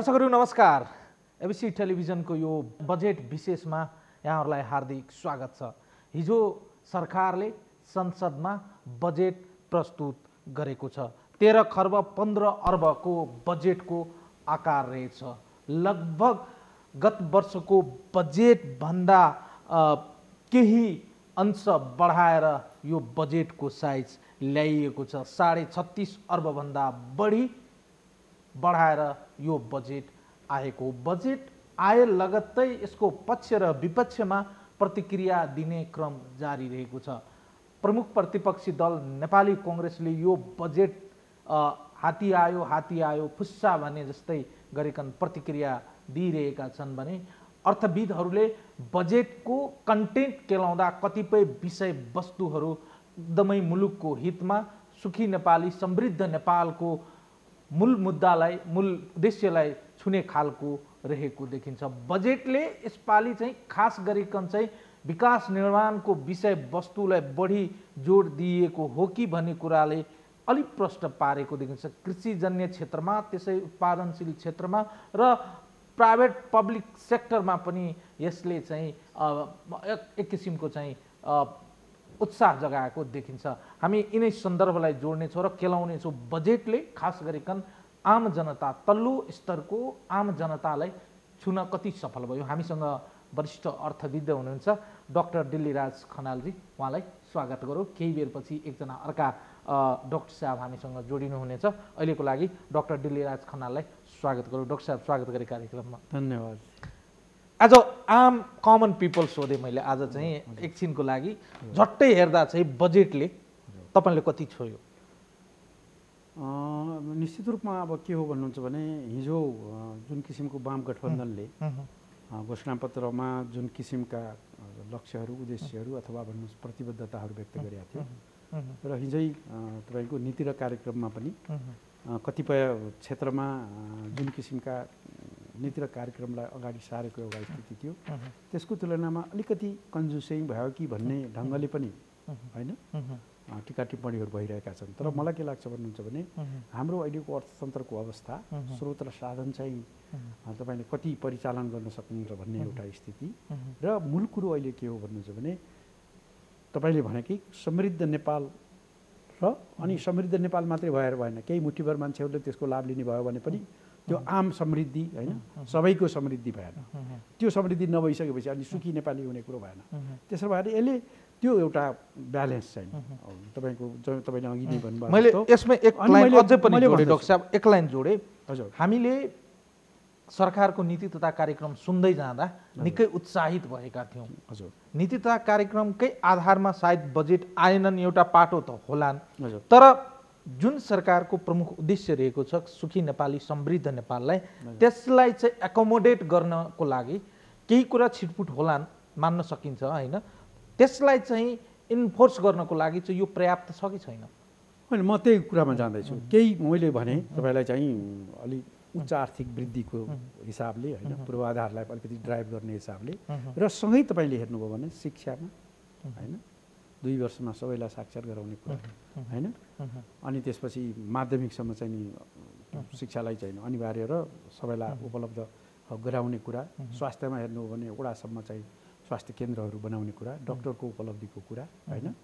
दर्शकहरू नमस्कार। एबिसी टेलिभिजनको यो बजेट विशेषमा यहाँहरूलाई हार्दिक स्वागत छ। हिजो सरकारले संसदमा बजेट प्रस्तुत गरेको छ। तेह्र खर्ब पन्ध्र अर्बको बजेटको आकार रहेछ। लगभग गत वर्षको बजेटभन्दा केही अंश बढाएर यो बजेटको साइज ल्याइएको छ। साढे छत्तिस अर्बभन्दा बढी बढाएर यो बजेट आएको। बजेट आए लगत्तै यसको पक्ष र विपक्षमा प्रतिक्रिया दिने क्रम जारी रहेको छ प्रमुख प्रतिपक्षी दल नेपाली कङ्ग्रेसले यो बजेट हात्ती आयो हात्ती आयो फुस्सा भने जस्तै गरिकन प्रतिक्रिया दिइरहेका छन् भने अर्थविदहरूले बजेटको कन्टेन्ट केलाउँदा कतिपय विषय वस्तुहरू एकदमै मुलुकको हितमा सुखी नेपाली समृद्ध नेपालको मूल मुद्दालाई मूल उद्देश्यलाई छुने खालको रहेको देखिन्छ। बजेटले यसपालि चाहिँ खास गरिकन चाहिँ विकास निर्माणको विषय वस्तुलाई बढी जोड दिइएको हो कि भन्ने कुराले अलिक प्रश्न पारेको देखिन्छ। कृषिजन्य क्षेत्रमा त्यसै उत्पादनशील क्षेत्रमा र प्राइभेट पब्लिक सेक्टरमा पनि यसले चाहिँ एक किसिमको चाहिँ उत्साह जगाएको देखिन्छ। हामी यिनै सन्दर्भलाई जोड्नेछौँ र केलाउनेछौँ। बजेटले खास गरिकन आम जनता तल्लो स्तरको आम जनतालाई छुन कति सफल भयो? हामीसँग वरिष्ठ अर्थविद्ध हुनुहुन्छ डक्टर दिल्लीराज खनालजी। उहाँलाई स्वागत गरौँ। केही बेरपछि एकजना अर्का डक्टर साहब हामीसँग जोडिनुहुनेछ। अहिलेको लागि डक्टर दिल्लीराज खनाललाई स्वागत गरौँ। डक्टर साहब स्वागत गरे कार्यक्रममा। धन्यवाद। आज आम कमन पिपल सोधेँ मैले आज चाहिँ एकछिनको लागि झट्टै हेर्दा चाहिँ बजेटले तपाईँले कति छोयो? अ, निश्चित रूपमा अब के हो भन्नुहुन्छ भने हिजो अ, जुन किसिमको वाम गठबन्धनले अ, घोषणापत्रमा जुन किसिमका अ, लक्ष्यहरू उद्देश्यहरू अथवा भन्नुहोस् प्रतिबद्धताहरू व्यक्त गरेका थियो र हिजै अ, तपाईँको नीति र कार्यक्रममा पनि अ, कतिपय क्षेत्रमा अ, जुन किसिमका नीति र कार्यक्रमलाई अगाडि सारेको एउटा स्थिति थियो। त्यसको तुलनामा अलिकति कन्जुसिङ भयो कि भन्ने ढङ्गले पनि होइन? टिका टिप्पणीहरू भइरहेका छन्। तर मलाई के लाग्छ भन्नुहुन्छ भने हाम्रो अहिलेको अर्थतन्त्रको अवस्था स्रोत र साधन चाहिँ तपाईँले कति परिचालन गर्न सक्नुहुन्छ भन्ने एउटा स्थिति। र मूल कुरो अहिले के हो भन्नुहुन्छ भने तपाईँले भनेकै समृद्ध नेपाल र अनि समृद्ध नेपाल मात्रै भएर भएन। केही मुठीभर मान्छेहरूले त्यसको लाभ लिने भयो भने पनि त्यो आम समृद्धि होइन? सबैको समृद्धि भएन। त्यो समृद्धि नभइसकेपछि अनि सुखी नेपाली हुने कुरो भएन। त्यसो भएर यसले त्यो एउटा ब्यालेन्स चाहिँ तपाईँको तपाईँले अघि नै भन्नुभयो मैले यसमा एक लाइन अझै पनि जोडेँ। डक्टर साहब एक लाइन जोडेँ। हजुर। हामीले सरकारको नीति तथा कार्यक्रम सुन्दै जाँदा निकै उत्साहित भएका थियौँ। हजुर। नीति तथा कार्यक्रमकै आधारमा सायद बजेट आएनन् एउटा पाटो त होलान्। हजुर। तर जुन सरकारको प्रमुख उद्देश्य रहेको छ सुखी नेपाली समृद्ध नेपाललाई त्यसलाई चाहिँ एकोमोडेट गर्नको लागि केही कुरा छिटपुट होलान् मान्न सकिन्छ होइन? त्यसलाई चाहिँ इन्फोर्स गर्नको लागि चाहिँ यो पर्याप्त छ कि छैन? होइन म त्यही कुरामा जाँदैछु। केही मैले भने तपाईँलाई चाहिँ अलिक उच्च आर्थिक वृद्धिको हिसाबले होइन पूर्वाधारलाई अलिकति ड्राइभ गर्ने हिसाबले र सँगै तपाईँले हेर्नुभयो भने शिक्षामा होइन दुई वर्षमा सबैलाई साक्षर गराउने कुरा। होइन? अनि त्यसपछि माध्यमिकसम्म चाहिँ नि शिक्षालाई चाहिँ अनिवार्य र सबैलाई उपलब्ध गराउने कुरा। स्वास्थ्यमा हेर्नु हो भने वडासम्म चाहिँ स्वास्थ्य केन्द्रहरू बनाउने कुरा डक्टरको उपलब्धिको कुरा होइन?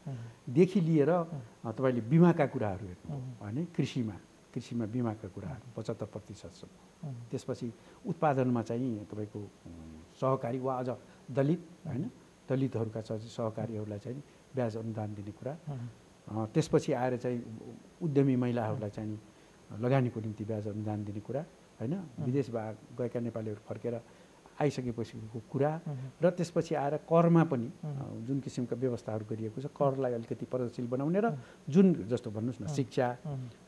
देखि लिएर तपाईँले बिमाका कुराहरू हेर्नु होइन? कृषिमा कृषिमा बिमाका कुराहरू पचहत्तर प्रतिशतसम्म त्यसपछि उत्पादनमा चाहिँ तपाईँको सहकारी वा अझ दलित होइन? दलितहरूका चाहिँ सहकारीहरूलाई चाहिँ ब्याज अनुदान दिने कुरा। त्यसपछि आएर चाहिँ उद्यमी महिलाहरूलाई चाहिँ लगानीको निम्ति ब्याज अनुदान दिने कुरा होइन? विदेश भा गएका नेपालीहरू फर्केर आइसकेपछिको कुरा र त्यसपछि आएर करमा पनि जुन किसिमका व्यवस्थाहरू गरिएको छ करलाई अलिकति प्रगतिशील बनाउने र जुन जस्तो भन्नुहोस् न शिक्षा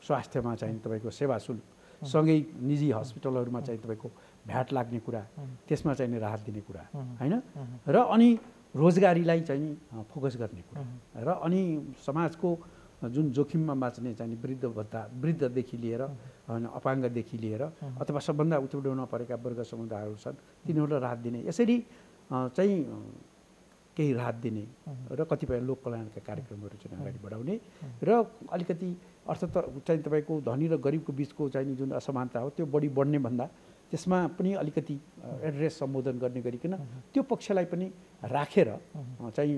स्वास्थ्यमा चाहिँ तपाईँको सेवा शुल्क सँगै निजी हस्पिटलहरूमा चाहिँ तपाईँको भ्याट लाग्ने कुरा त्यसमा चाहिँ राहत दिने कुरा होइन? र अनि रोजगारीलाई चाहिँ फोकस गर्ने कुरा। र अनि समाजको जुन जोखिममा बाँच्ने चाहिँ वृद्ध भत्ता वृद्धदेखि लिएर होइन अपाङ्गदेखि लिएर अथवा सबभन्दा उत्पीडनमा परेका वर्ग समुदायहरू छन् तिनीहरूलाई राहत दिने। यसरी चाहिँ केही राहत दिने र कतिपय लोक कल्याणका कार्यक्रमहरू चाहिँ अगाडि बढाउने। र अलिकति अर्थ चाहिँ तपाईँको धनी र गरिबको बिचको चाहिँ जुन असमानता हो त्यो बढी बढ्ने भन्दा त्यसमा पनि अलिकति एड्रेस सम्बोधन गर्ने गरिकन त्यो पक्षलाई पनि राखेर चाहिँ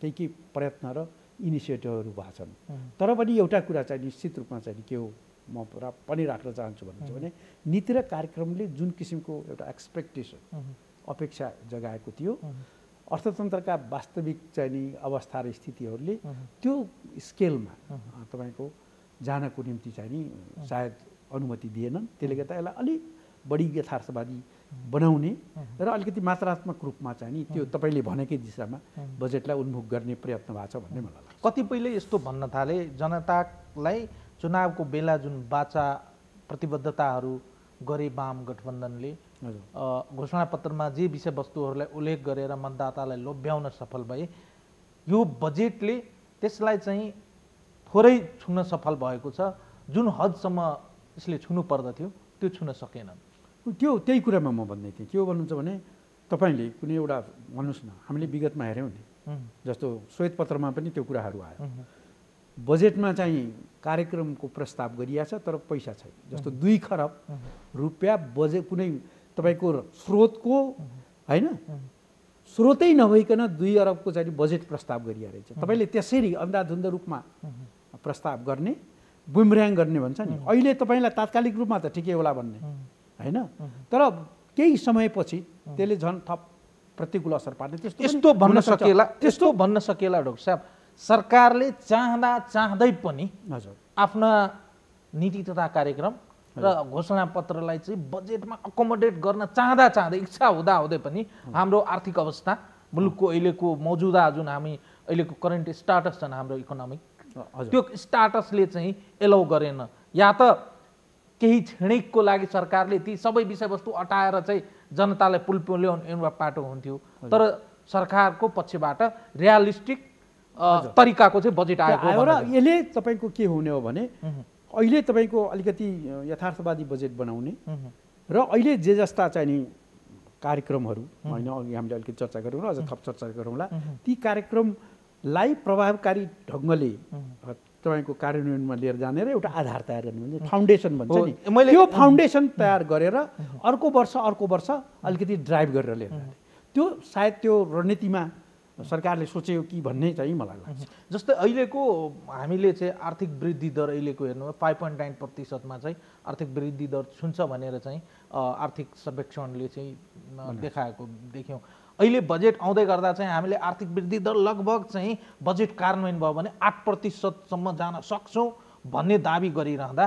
केही केही प्रयत्न र इनिसिएटिभहरू भएको छन्। तर पनि एउटा कुरा चाहिँ निश्चित रूपमा चाहिँ के हो म पुरा पनि राख्न चाहन्छु भन्नु भने नीति र कार्यक्रमले जुन किसिमको एउटा एक्सपेक्टेसन अपेक्षा जगाएको थियो अर्थतन्त्रका वास्तविक चाहिँ नि अवस्था र स्थितिहरूले त्यो स्केलमा तपाईँको जानको निम्ति चाहिँ नि सायद अनुमति दिएनन्। त्यसले गर्दा यसलाई अलिक बढी यथार्थवादी बनाउने र अलिकति मात्रात्मक रूपमा चाहिँ नि त्यो तपाईँले भनेकै दिशामा बजेटलाई उन्मुख गर्ने प्रयत्न भएको छ भन्ने मलाई लाग्छ। कतिपयले यस्तो भन्न थाले? जनतालाई चुनावको बेला जुन बाचा प्रतिबद्धताहरू गरे वाम गठबन्धनले घोषणापत्रमा जे विषयवस्तुहरूलाई उल्लेख गरेर मतदातालाई लोभ्याउन सफल भए यो बजेटले त्यसलाई चाहिँ थोरै छुन सफल भएको छ। जुन हदसम्म यसले छुनु पर्दथ्यो त्यो छुन सकेनन्। त्यो त्यही कुरामा म भन्दै थिएँ। के हो भन्नुहुन्छ भने तपाईँले कुनै एउटा भन्नुहोस् न हामीले विगतमा हेऱ्यौँ नि जस्तो श्वेतपत्रमा पनि त्यो कुराहरू आयो। बजेटमा चाहिँ कार्यक्रमको प्रस्ताव गरिएको छ तर पैसा छैन। जस्तो दुई खरब रुपियाँ बजेट कुनै तपाईँको स्रोतको होइन? स्रोतै नभइकन दुई अरबको चाहिँ बजेट प्रस्ताव गरिएको रहेछ। तपाईँले त्यसरी अन्धाधुन्ध रूपमा प्रस्ताव गर्ने बुमऱ्याङ गर्ने भन्छ नि। अहिले तपाईँलाई तात्कालिक रूपमा त ठिकै होला भन्ने। होइन? तर केही समयपछि त्यसले झन् थप प्रतिकूल असर पार्ने। त्यस्तो यस्तो भन्न। सकेला त्यस्तो भन्न सकेला डाक्टर साहब। सरकारले चाहँदा चाहँदै पनि हजुर। आफ्ना नीति तथा कार्यक्रम र घोषणा पत्रलाई चाहिँ बजेटमा अकोमोडेट गर्न चाहँदा चाहँदै इच्छा हुँदा हुँदै पनि हाम्रो आर्थिक अवस्था मुलुकको अहिलेको मौजुदा जुन हामी अहिलेको करेन्ट स्टाटस छन् हाम्रो इकोनोमिक त्यो स्टाटसले चाहिँ एलाउ गरेन। या त केही क्षणिकको लागि सरकारले ती सबै विषयवस्तु अटाएर चाहिँ जनतालाई पुल पुल्याउने एउटा पाटो हुन्थ्यो। तर सरकारको पक्षबाट रियालिस्टिक तरिकाको चाहिँ बजेट आएको र यसले तपाईँको के हुने हो भने अहिले तपाईँको अलिकति यथार्थवादी बजेट बनाउने र अहिले जे जस्ता चाहिँ नि कार्यक्रमहरू होइन अघि हामीले अलिकति चर्चा गऱ्यौँ र अझ थप चर्चा गरौँला ती कार्यक्रमलाई प्रभावकारी ढङ्गले तपाईँको कार्यान्वयनमा लिएर जाने र एउटा आधार तयार गर्ने भन्छ फाउन्डेसन भन्छ नि। मैले- त्यो फाउन्डेसन तयार गरेर अर्को वर्ष अर्को वर्ष अलिकति ड्राइभ गरेर लिएर जाने। त्यो सायद त्यो रणनीतिमा सरकारले सोच्यो कि भन्ने चाहिँ मलाई लाग्छ। जस्तै अहिलेको हामीले चाहिँ आर्थिक वृद्धि दर अहिलेको हेर्नु फाइभ पोइन्ट नाइन प्रतिशतमा चाहिँ आर्थिक वृद्धि दर छुन्छ भनेर चाहिँ आर्थिक सर्वेक्षणले चाहिँ देखाएको देख्यौँ। अहिले बजेट आउँदै गर्दा चाहिँ हामीले आर्थिक वृद्धि दर लगभग चाहिँ बजेट कार्यान्वयन भयो भने आठ प्रतिशतसम्म जान सक्छौँ भन्ने दावी गरिरहँदा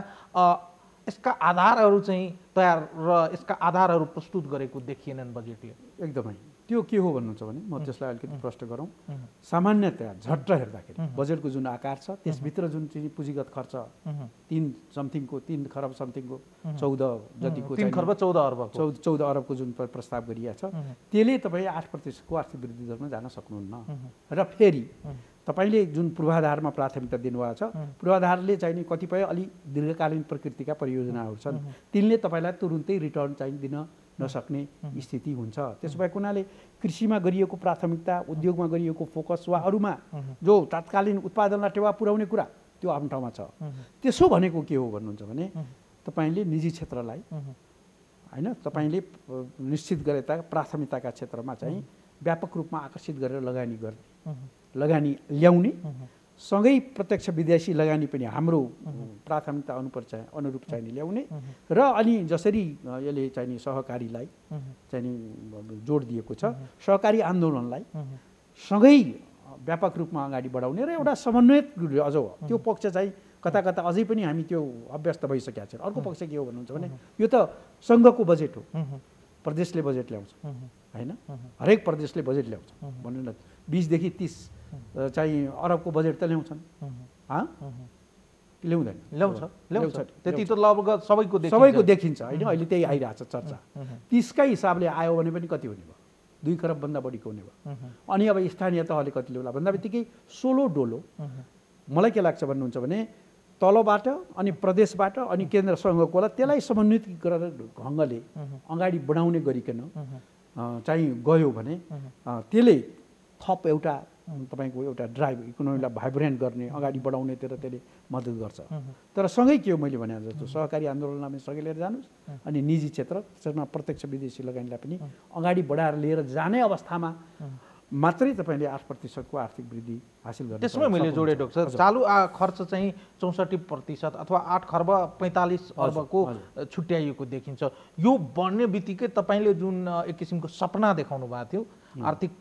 यसका आधारहरू चाहिँ तयार र यसका आधारहरू प्रस्तुत गरेको देखिएनन् बजेटले एकदमै। त्यो के हो भन्नुहुन्छ भने म त्यसलाई अलिकति प्रष्ट गरौँ। सामान्यतया झट्ट हेर्दाखेरि बजेटको जुन आकार छ त्यसभित्र जुन चाहिँ पुँजीगत खर्च तिन समथिङको तिन खरब समथिङको चौध जतिको तिन खर्ब चौध अर्बको। चौध चौध अरबको जुन प्र- प्रस्ताव गरिएको छ त्यसले तपाईँ आठ प्रतिशतको आर्थिक वृद्धि दरमा जान सक्नुहुन्न। र फेरि तपाईँले जुन पूर्वाधारमा प्राथमिकता दिनुभएको छ पूर्वाधारले चाहिँ नि कतिपय अलि दीर्घकालीन प्रकृतिका परियोजनाहरू छन्। तिनले तपाईँलाई तुरुन्तै रिटर्न चाहिँ दिन नसक्ने स्थिति हुन्छ। त्यसो भएको हुनाले कृषिमा गरिएको प्राथमिकता उद्योगमा गरिएको फोकस वा अरूमा जो तात्कालीन उत्पादनलाई टेवा पुर्याउने कुरा त्यो आफ्नो ठाउँमा छ। त्यसो भनेको के हो भन्नुहुन्छ भने तपाईँले निजी क्षेत्रलाई होइन तपाईँले निश्चित गरेका प्राथमिकताका क्षेत्रमा चाहिँ व्यापक रूपमा आकर्षित गरेर लगानी गर्ने। लगानी ल्याउने सँगै प्रत्यक्ष विदेशी लगानी पनि हाम्रो प्राथमिकता अनुरूप चाहिँ अनुरूप चाहिँ नि ल्याउने। र अनि जसरी यसले चाहिँ नि सहकारीलाई चाहिँ नि जोड दिएको छ सहकारी आन्दोलनलाई सँगै व्यापक रूपमा अगाडि बढाउने र एउटा समन्वयत अझ त्यो पक्ष चाहिँ कता कता अझै पनि हामी त्यो अभ्यस्त भइसकेका छौँ अर्को पक्ष के हो भन्नुहुन्छ भने यो त सङ्घको बजेट हो। प्रदेशले बजेट ल्याउँछ होइन? हरेक प्रदेशले बजेट ल्याउँछ। भन्नु न बिसदेखि तिस चाहिँ अरबको बजेट त ल्याउँछन्। ल्याउँदैन? ल्याउँछ ल्याउँछ। त्यति त लगभग सबैको। सबैको देखिन्छ होइन? अहिले त्यही आइरहेछ चर्चा। तिसकै हिसाबले आयो भने पनि कति हुने भयो? दुई खरबभन्दा बढीको हुने भयो। अनि अब स्थानीय तहले कति ल्याउला भन्दा बित्तिकै सोलो डोलो। मलाई के लाग्छ भन्नुहुन्छ भने तलबाट अनि प्रदेशबाट अनि केन्द्र सङ्घकोलाई त्यसलाई समन्वित गरेर ढङ्गले अगाडि बढाउने गरिकन चाहिँ गयो भने त्यसले थप एउटा तपाईँको एउटा ड्राइभ इकोनोमीलाई भाइब्रेन्ट गर्ने अगाडि बढाउनेतिर त्यसले मद्दत गर्छ। तर सँगै के हो मैले भने जस्तो सहकारी आन्दोलनलाई पनि सँगै लिएर जानुहोस् अनि निजी क्षेत्र त्यसमा प्रत्यक्ष विदेशी लगानीलाई पनि अगाडि बढाएर लिएर जाने अवस्थामा मात्रै तपाईँले आठ प्रतिशतको आर्थिक वृद्धि हासिल गर्न त्यसमै मैले। जोडेँ डाक्टर। चालु आ खर्च चाहिँ चौसठी प्रतिशत अथवा आठ खर्ब पैँतालिस अर्बको छुट्याइएको देखिन्छ। यो बढ्ने बित्तिकै तपाईँले जुन एक किसिमको सपना देखाउनु भएको थियो आर्थिक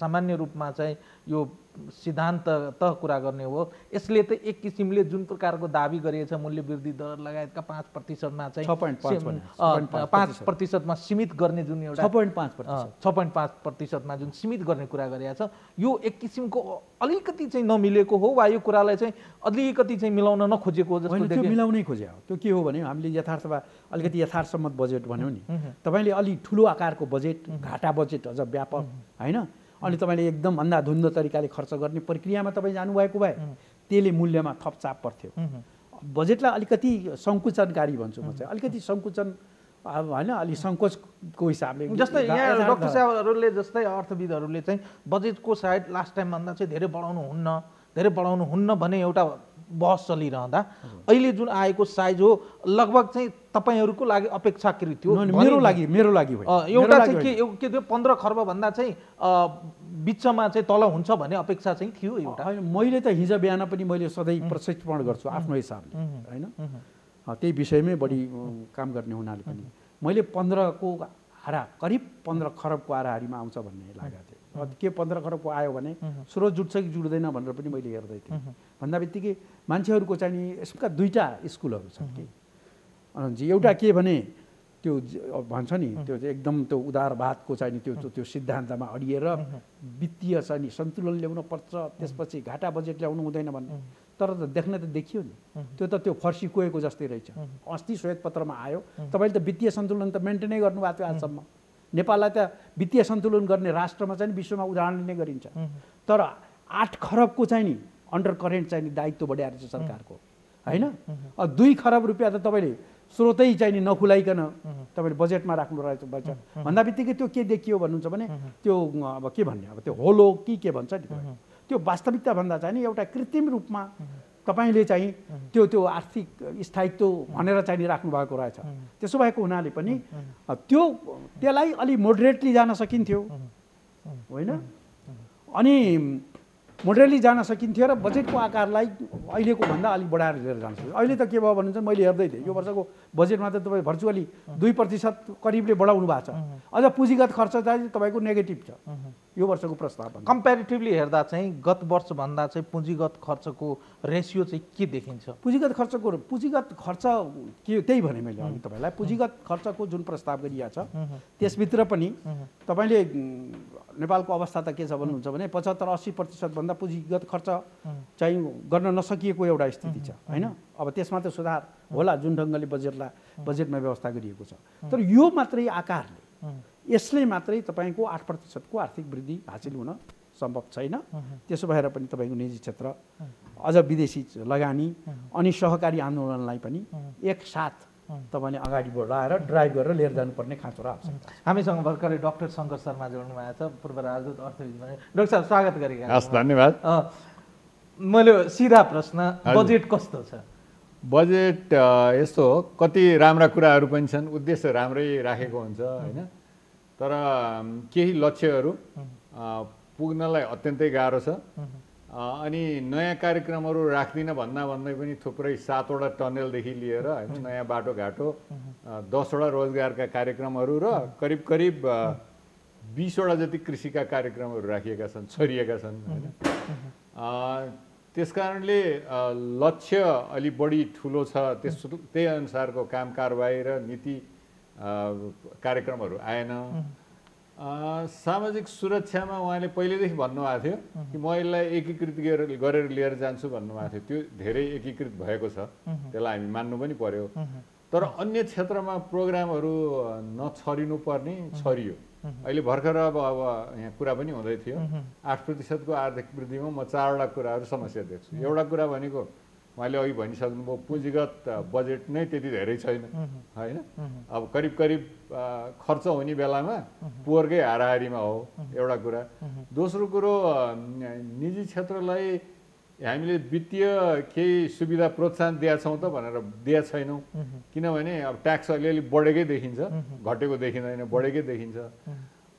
सामान्य रूपमा चाहिँ यो सिद्धान्त त कुरा गर्ने हो। यसले त एक किसिमले जुन प्रकारको दावी गरिएछ मूल्य वृद्धि दर लगायतका पाँच प्रतिशतमा चाहिँ 6.5 सि- भने, अ, 6.5 पाँच प्रतिशतमा सीमित गर्ने जुन एउटा छ पोइन्ट पाँच प्रतिशत। छ पोइन्ट पाँच प्रतिशतमा जुन सीमित गर्ने कुरा गरिएको छ यो एक किसिमको अलिकति चाहिँ नमिलेको हो वा यो कुरालाई चाहिँ अलिकति चाहिँ मिलाउन नखोजेको हो जस्तो मिलाउनै खोजे हो। त्यो के हो भने हामीले यथार्थमा अलिकति यथार्थसम्मत बजेट भन्यौँ नि। तपाईँले अलि ठुलो आकारको बजेट घाटा बजेट अझ व्यापक होइन? अनि तपाईँले एकदम अन्धाधुन्द तरिकाले खर्च गर्ने प्रक्रियामा तपाईँ जानुभएको भए त्यसले मूल्यमा थप चाप पर्थ्यो। बजेटलाई अलिकति सङ्कुचनकारी भन्छु म चाहिँ। अलिकति सङ्कुचन अब होइन अलिक सङ्कोचको हिसाबले। जस्तै यहाँ डक्टर साहबहरूले जस्तै अर्थविदहरूले चाहिँ बजेटको सायद लास्ट टाइमभन्दा चाहिँ धेरै बढाउनु हुन्न धेरै बढाउनु हुन्न भने एउटा बहस चलिरहँदा अहिले जुन आएको साइज हो लगभग चाहिँ तपाईँहरूको लागि अपेक्षाकृत थियो मेरो लागि मेरो लागि एउटा चाहिँ के के थियो पन्ध्र खर्बभन्दा चाहिँ बिचमा चाहिँ तल हुन्छ भन्ने अपेक्षा चाहिँ थियो एउटा। होइन मैले त हिजो बिहान पनि मैले सधैँ प्रशिक्षण गर्छु आफ्नो हिसाबले होइन? त्यही विषयमै बढी काम गर्ने हुनाले पनि। मैले पन्ध्रको हारा करिब पन्ध्र खरबको हाराहारीमा आउँछ भन्ने लागेको। के पन्ध्र खरबको आयो भने स्रोत जुट्छ कि जुट्दैन भनेर पनि मैले हेर्दै थिएँ। भन्दा बित्तिकै मान्छेहरूको चाहिँ यसका दुईवटा स्कुलहरू छन् कि। एउटा के भने त्यो भन्छ नि त्यो चाहिँ एकदम त्यो उदारवादको चाहिँ त्यो त्यो- त्यो सिद्धान्तमा अडिएर वित्तीय चाहिँ नि सन्तुलन ल्याउनु पर्छ त्यसपछि घाटा बजेट ल्याउनु हुँदैन भन्ने तर त देख्न त देखियो नि। त्यो त त्यो फर्सी कोएको जस्तै रहेछ। अस्ति श्वेतपत्रमा आयो। तपाईँले त वित्तीय सन्तुलन त मेन्टेनै गर्नुभएको थियो आजसम्म। नेपाललाई त वित्तीय सन्तुलन गर्ने राष्ट्रमा चाहिँ विश्वमा उदाहरण लिने गरिन्छ। तर आठ खरबको चाहिँ नि अन्डर करेन्ट चाहिँ नि दायित्व बढाएर छ सरकारको होइन? दुई खरब रुपियाँ त तपाईँले स्रोतै चाहिँ नि नखुलाइकन तपाईँले बजेटमा राख्नु रहेछ बजेट भन्दा बित्तिकै त्यो के देखियो भन्नुहुन्छ भने त्यो अब के भन्ने? अब त्यो होलो कि के भन्छ नि। त्यो? वास्तविकता भन्दा चाहिँ नि एउटा कृत्रिम रूपमा तपाईँले चाहिँ त्यो त्यो आर्थिक स्थायित्व भनेर चाहिँ नि राख्नु भएको रहेछ। त्यसो भएको हुनाले पनि त्यो त्यसलाई अलि मोडरेटली जान सकिन्थ्यो। होइन? अनि मोडरेटली जान सकिन्थ्यो र बजेटको आकारलाई अहिलेको भन्दा अलिक बढाएर लिएर जान सक्यो। अहिले त के भयो भने चाहिँ मैले हेर्दै थिएँ। यो वर्षको बजेटमा त तपाईँ भर्चुअली दुई प्रतिशत करिबले बढाउनु भएको छ। अझ पुँजीगत खर्च चाहिँ तपाईँको नेगेटिभ छ। यो वर्षको प्रस्ताव। कम्पेरिटिभली हेर्दा चाहिँ गत वर्षभन्दा चाहिँ पुँजीगत खर्चको रेसियो चाहिँ के देखिन्छ? पुँजीगत खर्चको पुँजीगत खर्च के त्यही भने मैले अघि तपाईँलाई। पुँजीगत खर्चको जुन प्रस्ताव गरिएको छ त्यसभित्र पनि तपाईँले नेपालको अवस्था त के छ भन्नुहुन्छ भने पचहत्तर अस्सी प्रतिशतभन्दा पुँजीगत खर्च चाहिँ गर्न नसकिएको एउटा स्थिति छ होइन? अब त्यसमा त सुधार होला जुन ढङ्गले बजेटलाई बजेटमा व्यवस्था गरिएको छ। तर यो मात्रै आकारले यसले मात्रै तपाईँको आठ प्रतिशतको आर्थिक वृद्धि हासिल हुन सम्भव छैन। त्यसो भएर पनि तपाईँको निजी क्षेत्र अझ विदेशी लगानी अनि सहकारी आन्दोलनलाई पनि एकसाथ तपाईँले अगाडि बढाएर ड्राइभ गरेर लिएर जानुपर्ने खाँचो र आवश्यकता। हामीसँग भर्खरै डाक्टर शङ्कर शर्मा जोड्नु भएको छ पूर्व राजदूत अर्थविद डाक्टर साहब स्वागत गरेका हस् धन्यवाद। मैले सिधा प्रश्न। बजेट कस्तो छ? बजेट यस्तो हो कति राम्रा कुराहरू पनि छन् उद्देश्य राम्रै राखेको हुन्छ होइन? तर केही लक्ष्यहरू पुग्नलाई अत्यन्तै गाह्रो छ। अनि नयाँ कार्यक्रमहरू राख्दिनँ भन्दा भन्दै पनि थुप्रै सातवटा टनेलदेखि लिएर होइन नयाँ बाटोघाटो दसवटा रोजगारका कार्यक्रमहरू र करिब करिब बिसवटा जति कृषिका कार्यक्रमहरू राखिएका छन् छरिएका छन् होइन। त्यस कारणले लक्ष्य अलि बढी ठुलो छ। त्यस त्यही अनुसारको काम कारबाही र नीति कार्यक्रमहरू आएन। सामाजिक सुरक्षामा उहाँले पहिलेदेखि भन्नुभएको थियो कि म यसलाई एकीकृत गरेर लिएर जान्छु भन्नुभएको थियो। त्यो धेरै एकीकृत भएको छ। त्यसलाई हामी मान्नु पनि पर्यो। तर अन्य क्षेत्रमा प्रोग्रामहरू नछरिनु पर्ने छरियो। अहिले भर्खर अब अब यहाँ कुरा पनि हुँदै थियो। आठ प्रतिशतको आर्थिक वृद्धिमा म चारवटा कुराहरू समस्या देख्छु। एउटा कुरा भनेको उहाँले अघि भनिसक्नुभयो पुँजीगत बजेट नै त्यति धेरै छैन होइन? अब करिब करिब खर्च हुने बेलामा पोहोरकै हाराहारीमा हो एउटा कुरा। दोस्रो कुरो निजी क्षेत्रलाई हामीले वित्तीय केही सुविधा प्रोत्साहन दिएका छौँ त भनेर दिएका छैनौँ। किनभने अब ट्याक्स अलिअलि बढेकै देखिन्छ घटेको देखिँदैन बढेकै देखिन्छ।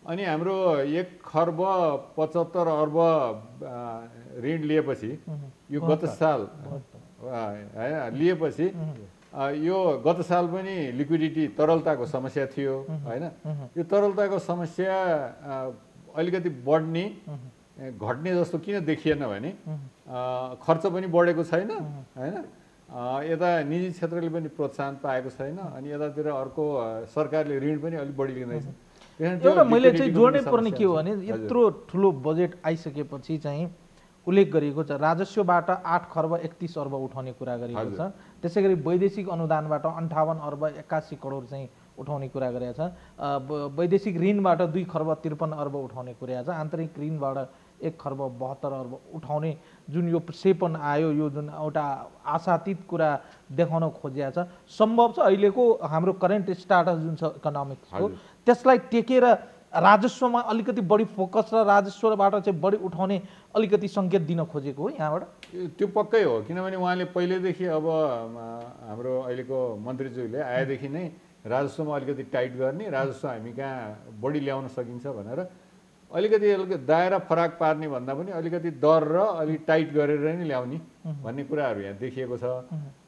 अनि हाम्रो एक खर्ब पचहत्तर अर्ब ऋण लिएपछि यो गत साल होइन लिएपछि यो गत साल पनि लिक्विडिटी तरलताको समस्या थियो होइन? यो तरलताको समस्या अलिकति बढ्ने घट्ने जस्तो किन देखिएन भने खर्च पनि बढेको छैन होइन? यता निजी क्षेत्रले पनि प्रोत्साहन पाएको छैन अनि यतातिर अर्को सरकारले ऋण पनि अलिक बढी लिँदैछ। एउटा मैले चाहिँ जोड्नै पर्ने के हो भने। यत्रो ठुलो बजेट आइसकेपछि चाहिँ उल्लेख गरिएको छ। राजस्वबाट आठ खर्ब एकतिस अर्ब उठाउने कुरा गरिएको छ। त्यसै गरी वैदेशिक अनुदानबाट अन्ठाउन्न अर्ब एक्कासी करोड चाहिँ उठाउने कुरा गरेको छ वैदेशिक ऋणबाट दुई खर्ब त्रिपन्न अर्ब उठाउने कुरा छ। आन्तरिक ऋणबाट एक खर्ब बहत्तर अर्ब उठाउने जुन यो सेपन आयो यो जुन एउटा आशातीत कुरा देखाउन खोजिएको छ। सम्भव छ अहिलेको हाम्रो करेन्ट स्टाटस जुन छ इकोनोमिक्सको। त्यसलाई टेकेर राजस्वमा अलिकति बढी फोकस र राजस्वबाट चाहिँ बढी उठाउने अलिकति सङ्केत दिन खोजेको हो यहाँबाट? त्यो- पक्कै हो किनभने उहाँले पहिलेदेखि अब हाम्रो अहिलेको मन्त्रीज्यूले आएदेखि नै राजस्वमा अलिकति टाइट गर्ने राजस्व हामी कहाँ बढी ल्याउन सकिन्छ भनेर अलिकति अलिकति दायरा फराक पार्ने भन्दा पनि अलिकति दर र अलिक टाइट गरेर नै ल्याउने भन्ने कुराहरू यहाँ देखिएको छ।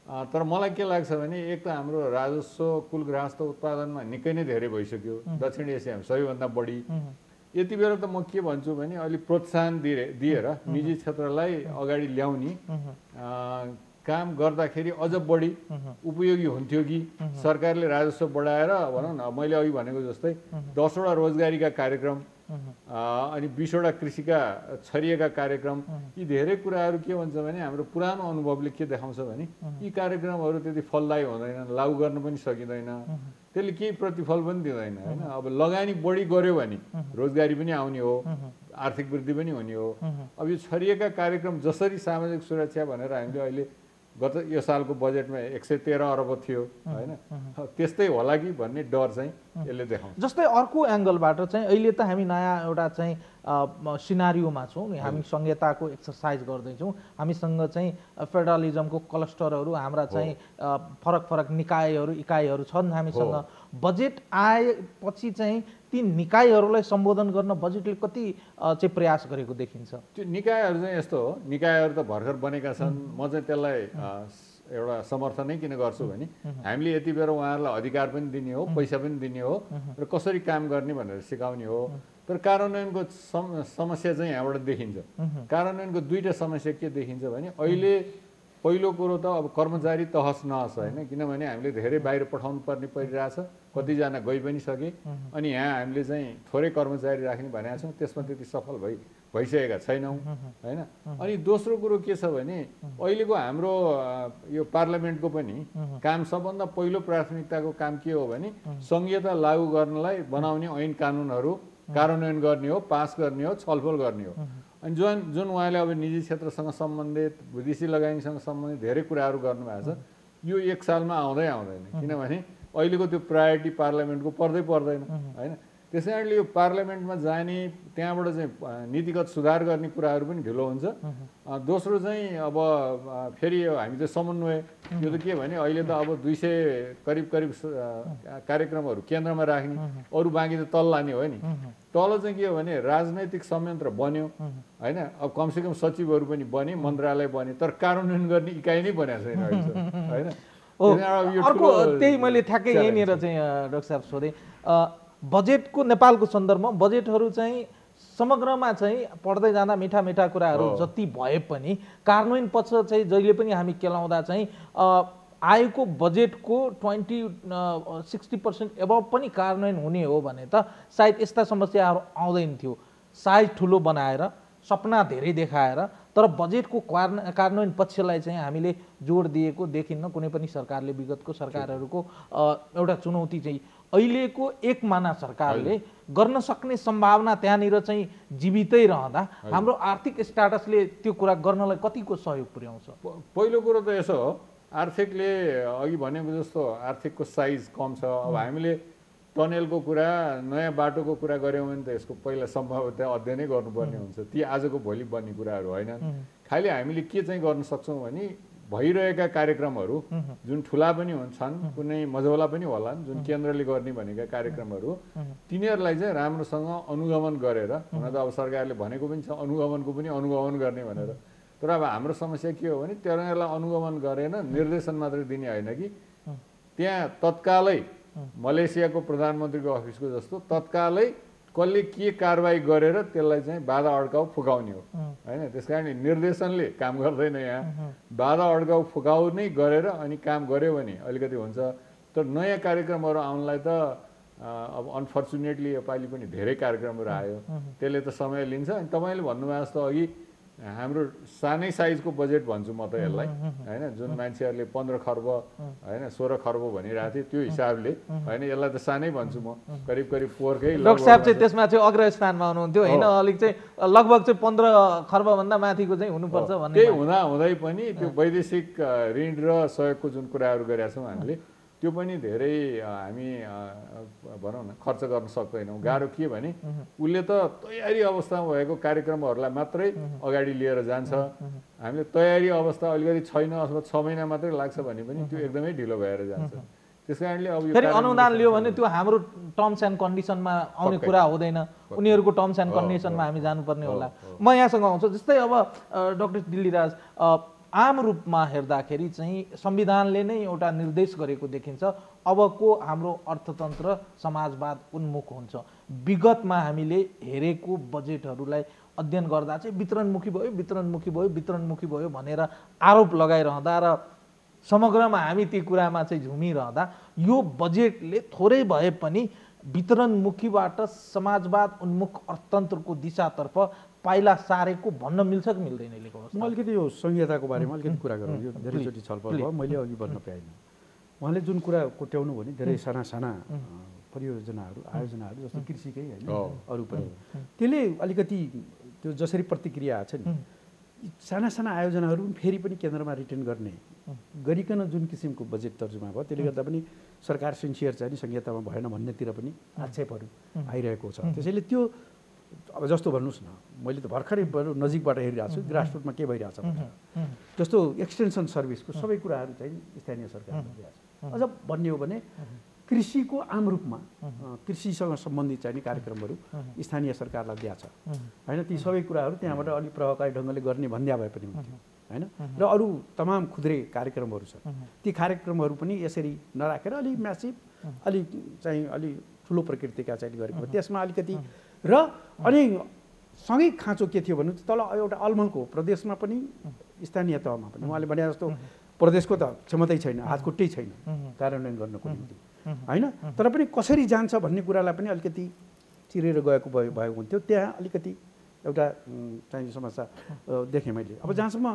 तर मलाई के लाग्छ भने एक त हाम्रो राजस्व कुल गृहस्थ उत्पादनमा निकै नै धेरै भइसक्यो। दक्षिण एसियामा सबैभन्दा बढी। यति बेला त म के भन्छु भने अलिक प्रोत्साहन दिए दिएर निजी क्षेत्रलाई अगाडि ल्याउने काम गर्दाखेरि अझ बढी उपयोगी हुन्थ्यो कि सरकारले राजस्व बढाएर भनौँ न मैले अघि भनेको जस्तै दसवटा रोजगारीका कार्यक्रम अनि बिसवटा कृषिका छरिएका कार्यक्रम यी धेरै कुराहरू के भन्छ भने हाम्रो पुरानो अनुभवले के देखाउँछ भने यी कार्यक्रमहरू त्यति फलदायी हुँदैन लागू गर्न पनि सकिँदैन। त्यसले केही प्रतिफल पनि दिँदैन होइन? अब लगानी बढी गऱ्यो भने रोजगारी पनि आउने हो आर्थिक वृद्धि पनि हुने हो। अब यो छरिएका कार्यक्रम जसरी सामाजिक सुरक्षा भनेर हामीले अहिले गत यो सालको बजेटमा एक सय तेह्र अर्ब थियो होइन? त्यस्तै होला कि भन्ने डर चाहिँ यसले देखाउँछ। जस्तै अर्को एङ्गलबाट चाहिँ अहिले त हामी नयाँ एउटा चाहिँ अ, म- सिनारियोमा छौँ। हामी संहिताको एक्सर्साइज गर्दैछौँ। हामीसँग चाहिँ फेडरलिजमको क्लस्टरहरू हाम्रा चाहिँ फरक फरक निकायहरू इकाइहरू छन् हामीसँग। बजेट आएपछि चाहिँ ती निकायहरूलाई सम्बोधन गर्न बजेटले कति चाहिँ प्रयास गरेको देखिन्छ? त्यो निकायहरू चाहिँ यस्तो हो। निकायहरू त भर्खर बनेका छन्। म चाहिँ त्यसलाई एउटा समर्थनै किन गर्छु भने हामीले यति बेर उहाँहरूलाई अधिकार पनि दिने हो पैसा पनि दिने हो र कसरी काम गर्ने भनेर सिकाउने हो। तर कार्यान्वयनको सम समस्या चाहिँ यहाँबाट देखिन्छ। कार्यान्वयनको दुईवटा समस्या के देखिन्छ भने अहिले पहिलो कुरो त अब कर्मचारी तहस नहस होइन किनभने हामीले धेरै बाहिर पठाउनु पर्ने परिरहेछ। कतिजना गइ पनि सके। अनि यहाँ हामीले चाहिँ थोरै कर्मचारी राख्ने भनेका छौँ त्यसमा त्यति सफल भइ भइसकेका छैनौँ होइन। अनि दोस्रो कुरो के छ भने अहिलेको हाम्रो यो पार्लियामेन्टको पनि काम सबभन्दा पहिलो प्राथमिकताको काम के हो भने सङ्घीयता लागू गर्नलाई बनाउने ऐन कानुनहरू कार्यान्वयन गर्ने हो पास गर्ने हो छलफल गर्ने हो। अनि जुन जुन उहाँले अब निजी क्षेत्रसँग सम्बन्धित विदेशी लगानीसँग सम्बन्धित धेरै कुराहरू गर्नुभएको छ यो एक सालमा आउँदै आउँदैन। किनभने अहिलेको त्यो प्रायोरिटी पार्लियामेन्टको पर्दै पर्दैन होइन? त्यसै कारणले यो पार्लियामेन्टमा जाने त्यहाँबाट चाहिँ नीतिगत सुधार गर्ने कुराहरू पनि ढिलो हुन्छ। दोस्रो चाहिँ अब फेरि यो हामी चाहिँ समन्वय यो त के भने अहिले त अब दुई सय करिब करिब कार्यक्रमहरू केन्द्रमा राख्ने अरू बाँकी त तल लाने हो नि। तल चाहिँ के हो भने राजनैतिक संयन्त्र बन्यो होइन? अब कमसेकम सचिवहरू पनि बने मन्त्रालय बने तर कार्यान्वयन गर्ने इकाइ नै बनेको छैन होइन? अर्को त्यही मैले ठ्याक्कै यहीँनिर। चाहिँ डाक्टर साहब सोधेँ। बजेटको नेपालको सन्दर्भमा बजेटहरू चाहिँ समग्रमा चाहिँ पढ्दै जाँदा मिठा मिठा कुराहरू। जति भए पनि कार्यान्वयन पक्ष चाहिँ जहिले पनि हामी केलाउँदा चाहिँ आएको बजेटको ट्वेन्टी सिक्सटी पर्सेन्ट एबभ पनि कार्यान्वयन हुने हो भने त सायद यस्ता समस्याहरू आउँदैन थियो साइज ठुलो बनाएर सपना धेरै देखाएर तर बजेटको कार्य कार्यान्वयन पक्षलाई चाहिँ हामीले जोड दिएको देखिन्न कुनै पनि सरकारले विगतको सरकारहरूको एउटा चुनौती चाहिँ अहिलेको एक माना सरकारले गर्न सक्ने सम्भावना त्यहाँनिर चाहिँ जीवितै रहँदा हाम्रो आर्थिक स्ट्याटसले त्यो कुरा गर्नलाई कतिको सहयोग पुर्याउँछ? पहिलो कुरो त यसो हो आर्थिकले अघि भनेको जस्तो आर्थिकको साइज कम छ। अब हामीले टनेलको कुरा नयाँ बाटोको कुरा गऱ्यौँ भने त यसको पहिला सम्भवतः अध्ययनै गर्नुपर्ने हुन्छ। ती आजको भोलि बन्ने कुराहरू होइन खालि हामीले के चाहिँ गर्न सक्छौँ भने भइरहेका कार्यक्रमहरू जुन ठुला पनि हुन्छन् कुनै मझौला पनि होलान् जुन केन्द्रले गर्ने भनेका कार्यक्रमहरू तिनीहरूलाई चाहिँ राम्रोसँग अनुगमन गरेर हुन त अब सरकारले भनेको पनि छ अनुगमनको पनि अनुगमन गर्ने भनेर। तर अब हाम्रो समस्या के हो भने तिनीहरूलाई अनुगमन गरेन निर्देशन मात्रै दिने होइन कि। त्यहाँ तत्कालै मलेसियाको प्रधानमन्त्रीको अफिसको जस्तो तत्कालै कसले के कारवाही गरेर त्यसलाई चाहिँ बाधा अड्काउ फुकाउने हो। होइन त्यस कारणले निर्देशनले काम गर्दैन यहाँ। बाधा अड्काउ फुकाउ नै गरेर अनि काम गर्यो भने अलिकति हुन्छ। तर नयाँ कार्यक्रमहरू आउनलाई त अब अनफर्चुनेटली योपालि पनि धेरै कार्यक्रमहरू आयो। त्यसले त समय लिन्छ। अनि तपाईँले भन्नुभयो जस्तो अघि हाम्रो सानै साइजको बजेट भन्छु म त यसलाई। होइन जुन मान्छेहरूले पन्ध्र खर्ब होइन सोह्र खर्ब भनिरहेको थियो त्यो हिसाबले। होइन यसलाई त सानै भन्छु म। करिब करिब पोहोरकै डक्टर साहब चाहिँ त्यसमा चाहिँ अग्र स्थानमा हुनुहुन्थ्यो। होइन अलिक चाहिँ लगभग चाहिँ पन्ध्र खर्बभन्दा माथिको चाहिँ हुनुपर्छ भन्ने त्यही हुँदा हुँदै पनि त्यो वैदेशिक ऋण र सहयोगको जुन कुराहरू गरेका छौँ हामीले त्यो पनि धेरै हामी भनौँ न खर्च गर्न सक्दैनौँ। गाह्रो के भने उसले त तयारी अवस्थामा भएको कार्यक्रमहरूलाई मात्रै अगाडि लिएर जान्छ। हामीले तयारी अवस्था अलिकति छैन अथवा छ महिना मात्रै लाग्छ भने पनि त्यो एकदमै ढिलो भएर जान्छ। त्यस कारणले अब फेरि अनुदान लियो भने त्यो हाम्रो टर्म्स एन्ड कन्डिसनमा आउने। कुरा हुँदैन। उनीहरूको टर्म्स एन्ड कन्डिसनमा हामी जानुपर्ने होला। म यहाँसँग आउँछु। जस्तै अब डाक्टर दिल्लीराज आम रूपमा हेर्दाखेरि चाहिँ संविधानले नै एउटा निर्देश गरेको देखिन्छ अबको हाम्रो अर्थतन्त्र समाजवाद उन्मुख हुन्छ। विगतमा हामीले हेरेको बजेटहरूलाई अध्ययन गर्दा चाहिँ वितरणमुखी भयो वितरणमुखी भयो वितरणमुखी भयो भनेर आरोप लगाइरहँदा र समग्रमा हामी ती कुरामा चाहिँ झुमिरहँदा यो बजेटले थोरै भए पनि वितरणमुखीबाट समाजवाद उन्मुख अर्थतन्त्रको दिशातर्फ पाइला सारेको भन्न मिल्छ कि मिल्दैन अहिलेको म अलिकति यो संहिताको बारेमा अलिकति कुरा गरौँ। यो धेरैचोटि छलफल भयो। मैले अघि बढ्न पाइनँ। उहाँले जुन कुरा कोट्याउनु भने धेरै साना साना परियोजनाहरू आयोजनाहरू जस्तो कृषिकै होइन। अरू पनि। त्यसले अलिकति त्यो जसरी प्रतिक्रिया आएको छ नि साना साना आयोजनाहरू पनि फेरि पनि केन्द्रमा रिटर्न गर्ने गरिकन जुन किसिमको बजेट तर्जुमा भयो त्यसले गर्दा पनि सरकार सिन्सियर चाहिँ नि संहितामा भएन भन्नेतिर पनि आक्षेपहरू आइरहेको छ। त्यसैले त्यो अब जस्तो भन्नुहोस् न मैले त भर्खरै बरु नजिकबाट हेरिरहेको छु ग्रासरुटमा के भइरहेको छ भनेर। जस्तो एक्सटेन्सन सर्भिसको सबै कुराहरू चाहिँ स्थानीय सरकारले छ। अझ भन्ने हो भने कृषिको आम रूपमा कृषिसँग सम्बन्धित चाहिँ नि कार्यक्रमहरू स्थानीय सरकारलाई दिएको छ। होइन ती सबै कुराहरू त्यहाँबाट अलिक प्रभावकारी ढङ्गले गर्ने भन्दा भए पनि हुन्थ्यो। होइन र अरू तमाम खुद्रे कार्यक्रमहरू छन् ती कार्यक्रमहरू पनि यसरी नराखेर अलिक म्यासिभ अलिक चाहिँ अलिक ठुलो प्रकृतिका चाहिँ गरेको त्यसमा अलिकति र अनि सँगै खाँचो के थियो भने तल एउटा अलमलको प्रदेशमा पनि स्थानीय तहमा पनि। उहाँले भने जस्तो प्रदेशको त क्षमतै छैन हातखुट्टै छैन कार्यान्वयन गर्नको निम्ति। होइन? तर पनि कसरी जान्छ भन्ने कुरालाई पनि अलिकति चिरेर गएको भयो भएको हुन्थ्यो। त्यहाँ अलिकति एउटा उम्, चाहिँ समस्या देखेँ मैले। अब जहाँसम्म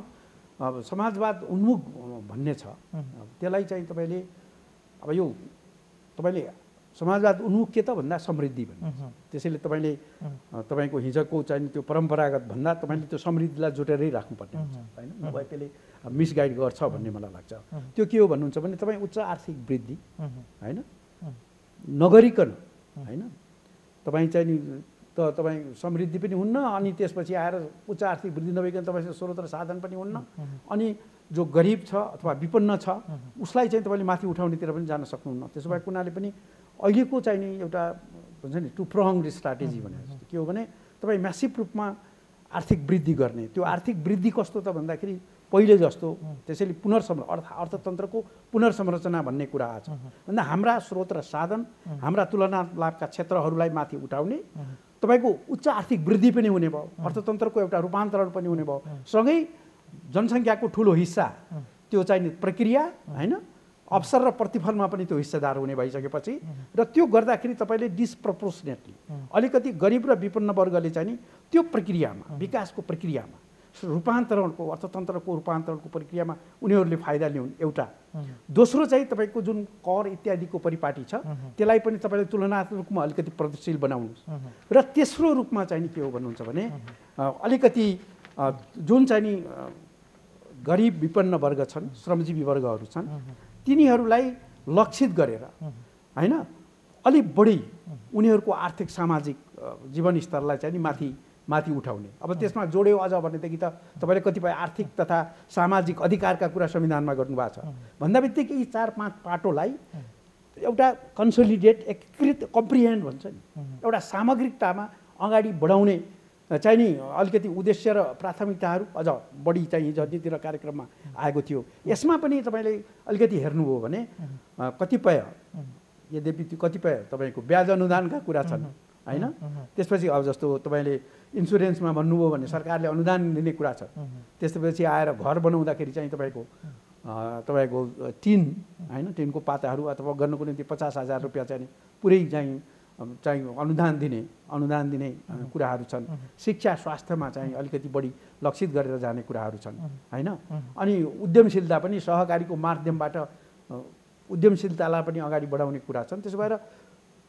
अब समाजवाद उन्मुख भन्ने छ त्यसलाई चाहिँ तपाईँले अब यो तपाईँले समाजवाद उन्मुख के त भन्दा समृद्धि भन्ने त्यसैले तपाईँले तपाईँको हिजोको चाहिँ त्यो परम्परागत भन्दा तपाईँले त्यो समृद्धिलाई जोटेरै राख्नुपर्ने हुन्छ होइन? नभए त्यसले मिसगाइड गर्छ भन्ने मलाई लाग्छ। त्यो के हो भन्नुहुन्छ भने तपाईँ उच्च आर्थिक वृद्धि होइन? नगरिकन होइन? तपाईँ चाहिँ नि त तपाईँ समृद्धि पनि हुन्न अनि त्यसपछि आएर उच्च आर्थिक वृद्धि नभइकन तपाईँसँग स्रोत र साधन पनि हुन्न अनि जो गरिब छ अथवा विपन्न छ उसलाई चाहिँ तपाईँले माथि उठाउनेतिर पनि जान सक्नुहुन्न। त्यसो भए कुनाले पनि अहिलेको चाहिँ नि एउटा भन्छ नि टु प्रङ्ड स्ट्राटेजी भने जस्तो। के हो भने तपाईँ म्यासिभ रूपमा आर्थिक वृद्धि गर्ने। त्यो आर्थिक वृद्धि कस्तो त भन्दाखेरि पहिले जस्तो त्यसैले पुनर्संर अर्थ अर्थतन्त्रको पुनर्संरचना भन्ने कुरा आएको छ। भन्दा हाम्रा स्रोत र साधन हाम्रा तुलना लाभका क्षेत्रहरूलाई माथि उठाउने तपाईँको उच्च आर्थिक वृद्धि पनि हुने भयो अर्थतन्त्रको एउटा रूपान्तरण पनि हुने भयो। सँगै जनसङ्ख्याको ठुलो हिस्सा त्यो चाहिँ नि प्रक्रिया होइन? अवसर र प्रतिफलमा पनि त्यो हिस्सेदार हुने भइसकेपछि र त्यो गर्दाखेरि तपाईँले डिसप्रपोर्सनेटली अलिकति गरिब र विपन्न वर्गले चाहिँ नि त्यो प्रक्रियामा विकासको प्रक्रियामा रूपान्तरणको अर्थतन्त्रको रूपान्तरणको प्रक्रियामा उनीहरूले फाइदा ल्याउन् एउटा दोस्रो चाहिँ तपाईँको जुन कर इत्यादिको परिपाटी छ त्यसलाई पनि तपाईँले तुलनात्मक रूपमा अलिकति प्रगतिशील बनाउनुहोस्। र तेस्रो रूपमा चाहिँ नि के हो भन्नुहुन्छ भने अलिकति जुन चाहिँ नि गरिब विपन्न वर्ग छन् श्रमजीवी वर्गहरू छन् तिनीहरूलाई लक्षित गरेर होइन? अलिक बढी उनीहरूको आर्थिक सामाजिक जीवनस्तरलाई चाहिँ नि माथि माथि उठाउने। अब त्यसमा जोड्यो अझ भनेदेखि त तपाईँले कतिपय आर्थिक तथा सामाजिक अधिकारका कुरा संविधानमा गर्नुभएको छ। भन्दा बित्तिकै यी चार पाँच पाटोलाई एउटा कन्सोलिडेट एकीकृत कम्प्रिहेन्ड भन्छ नि। एउटा सामग्रिकतामा अगाडि बढाउने चाहिँ नि अलिकति उद्देश्य र प्राथमिकताहरू अझ बढी चाहिँ हिजो नीति र कार्यक्रममा आएको थियो। यसमा पनि तपाईँले अलिकति हेर्नुभयो भने कतिपय यद्यपि त्यो कतिपय तपाईँको ब्याज अनुदानका कुरा छन् होइन? त्यसपछि अब जस्तो तपाईँले इन्सुरेन्समा भन्नुभयो भने सरकारले अनुदान दिने कुरा छ। त्यसपछि आएर घर बनाउँदाखेरि चाहिँ तपाईँको तपाईँको टिन होइन? टिनको पाताहरू अथवा गर्नुको निम्ति पचास हजार रुपियाँ चाहिँ पुरै चाहिँ चाहिँ अनुदान दिने अनुदान दिने कुराहरू छन्। शिक्षा स्वास्थ्यमा चाहिँ अलिकति बढी लक्षित गरेर जाने कुराहरू छन् होइन? अनि उद्यमशीलता पनि सहकारीको माध्यमबाट उद्यमशीलतालाई पनि अगाडि बढाउने कुरा छन्। त्यसो भएर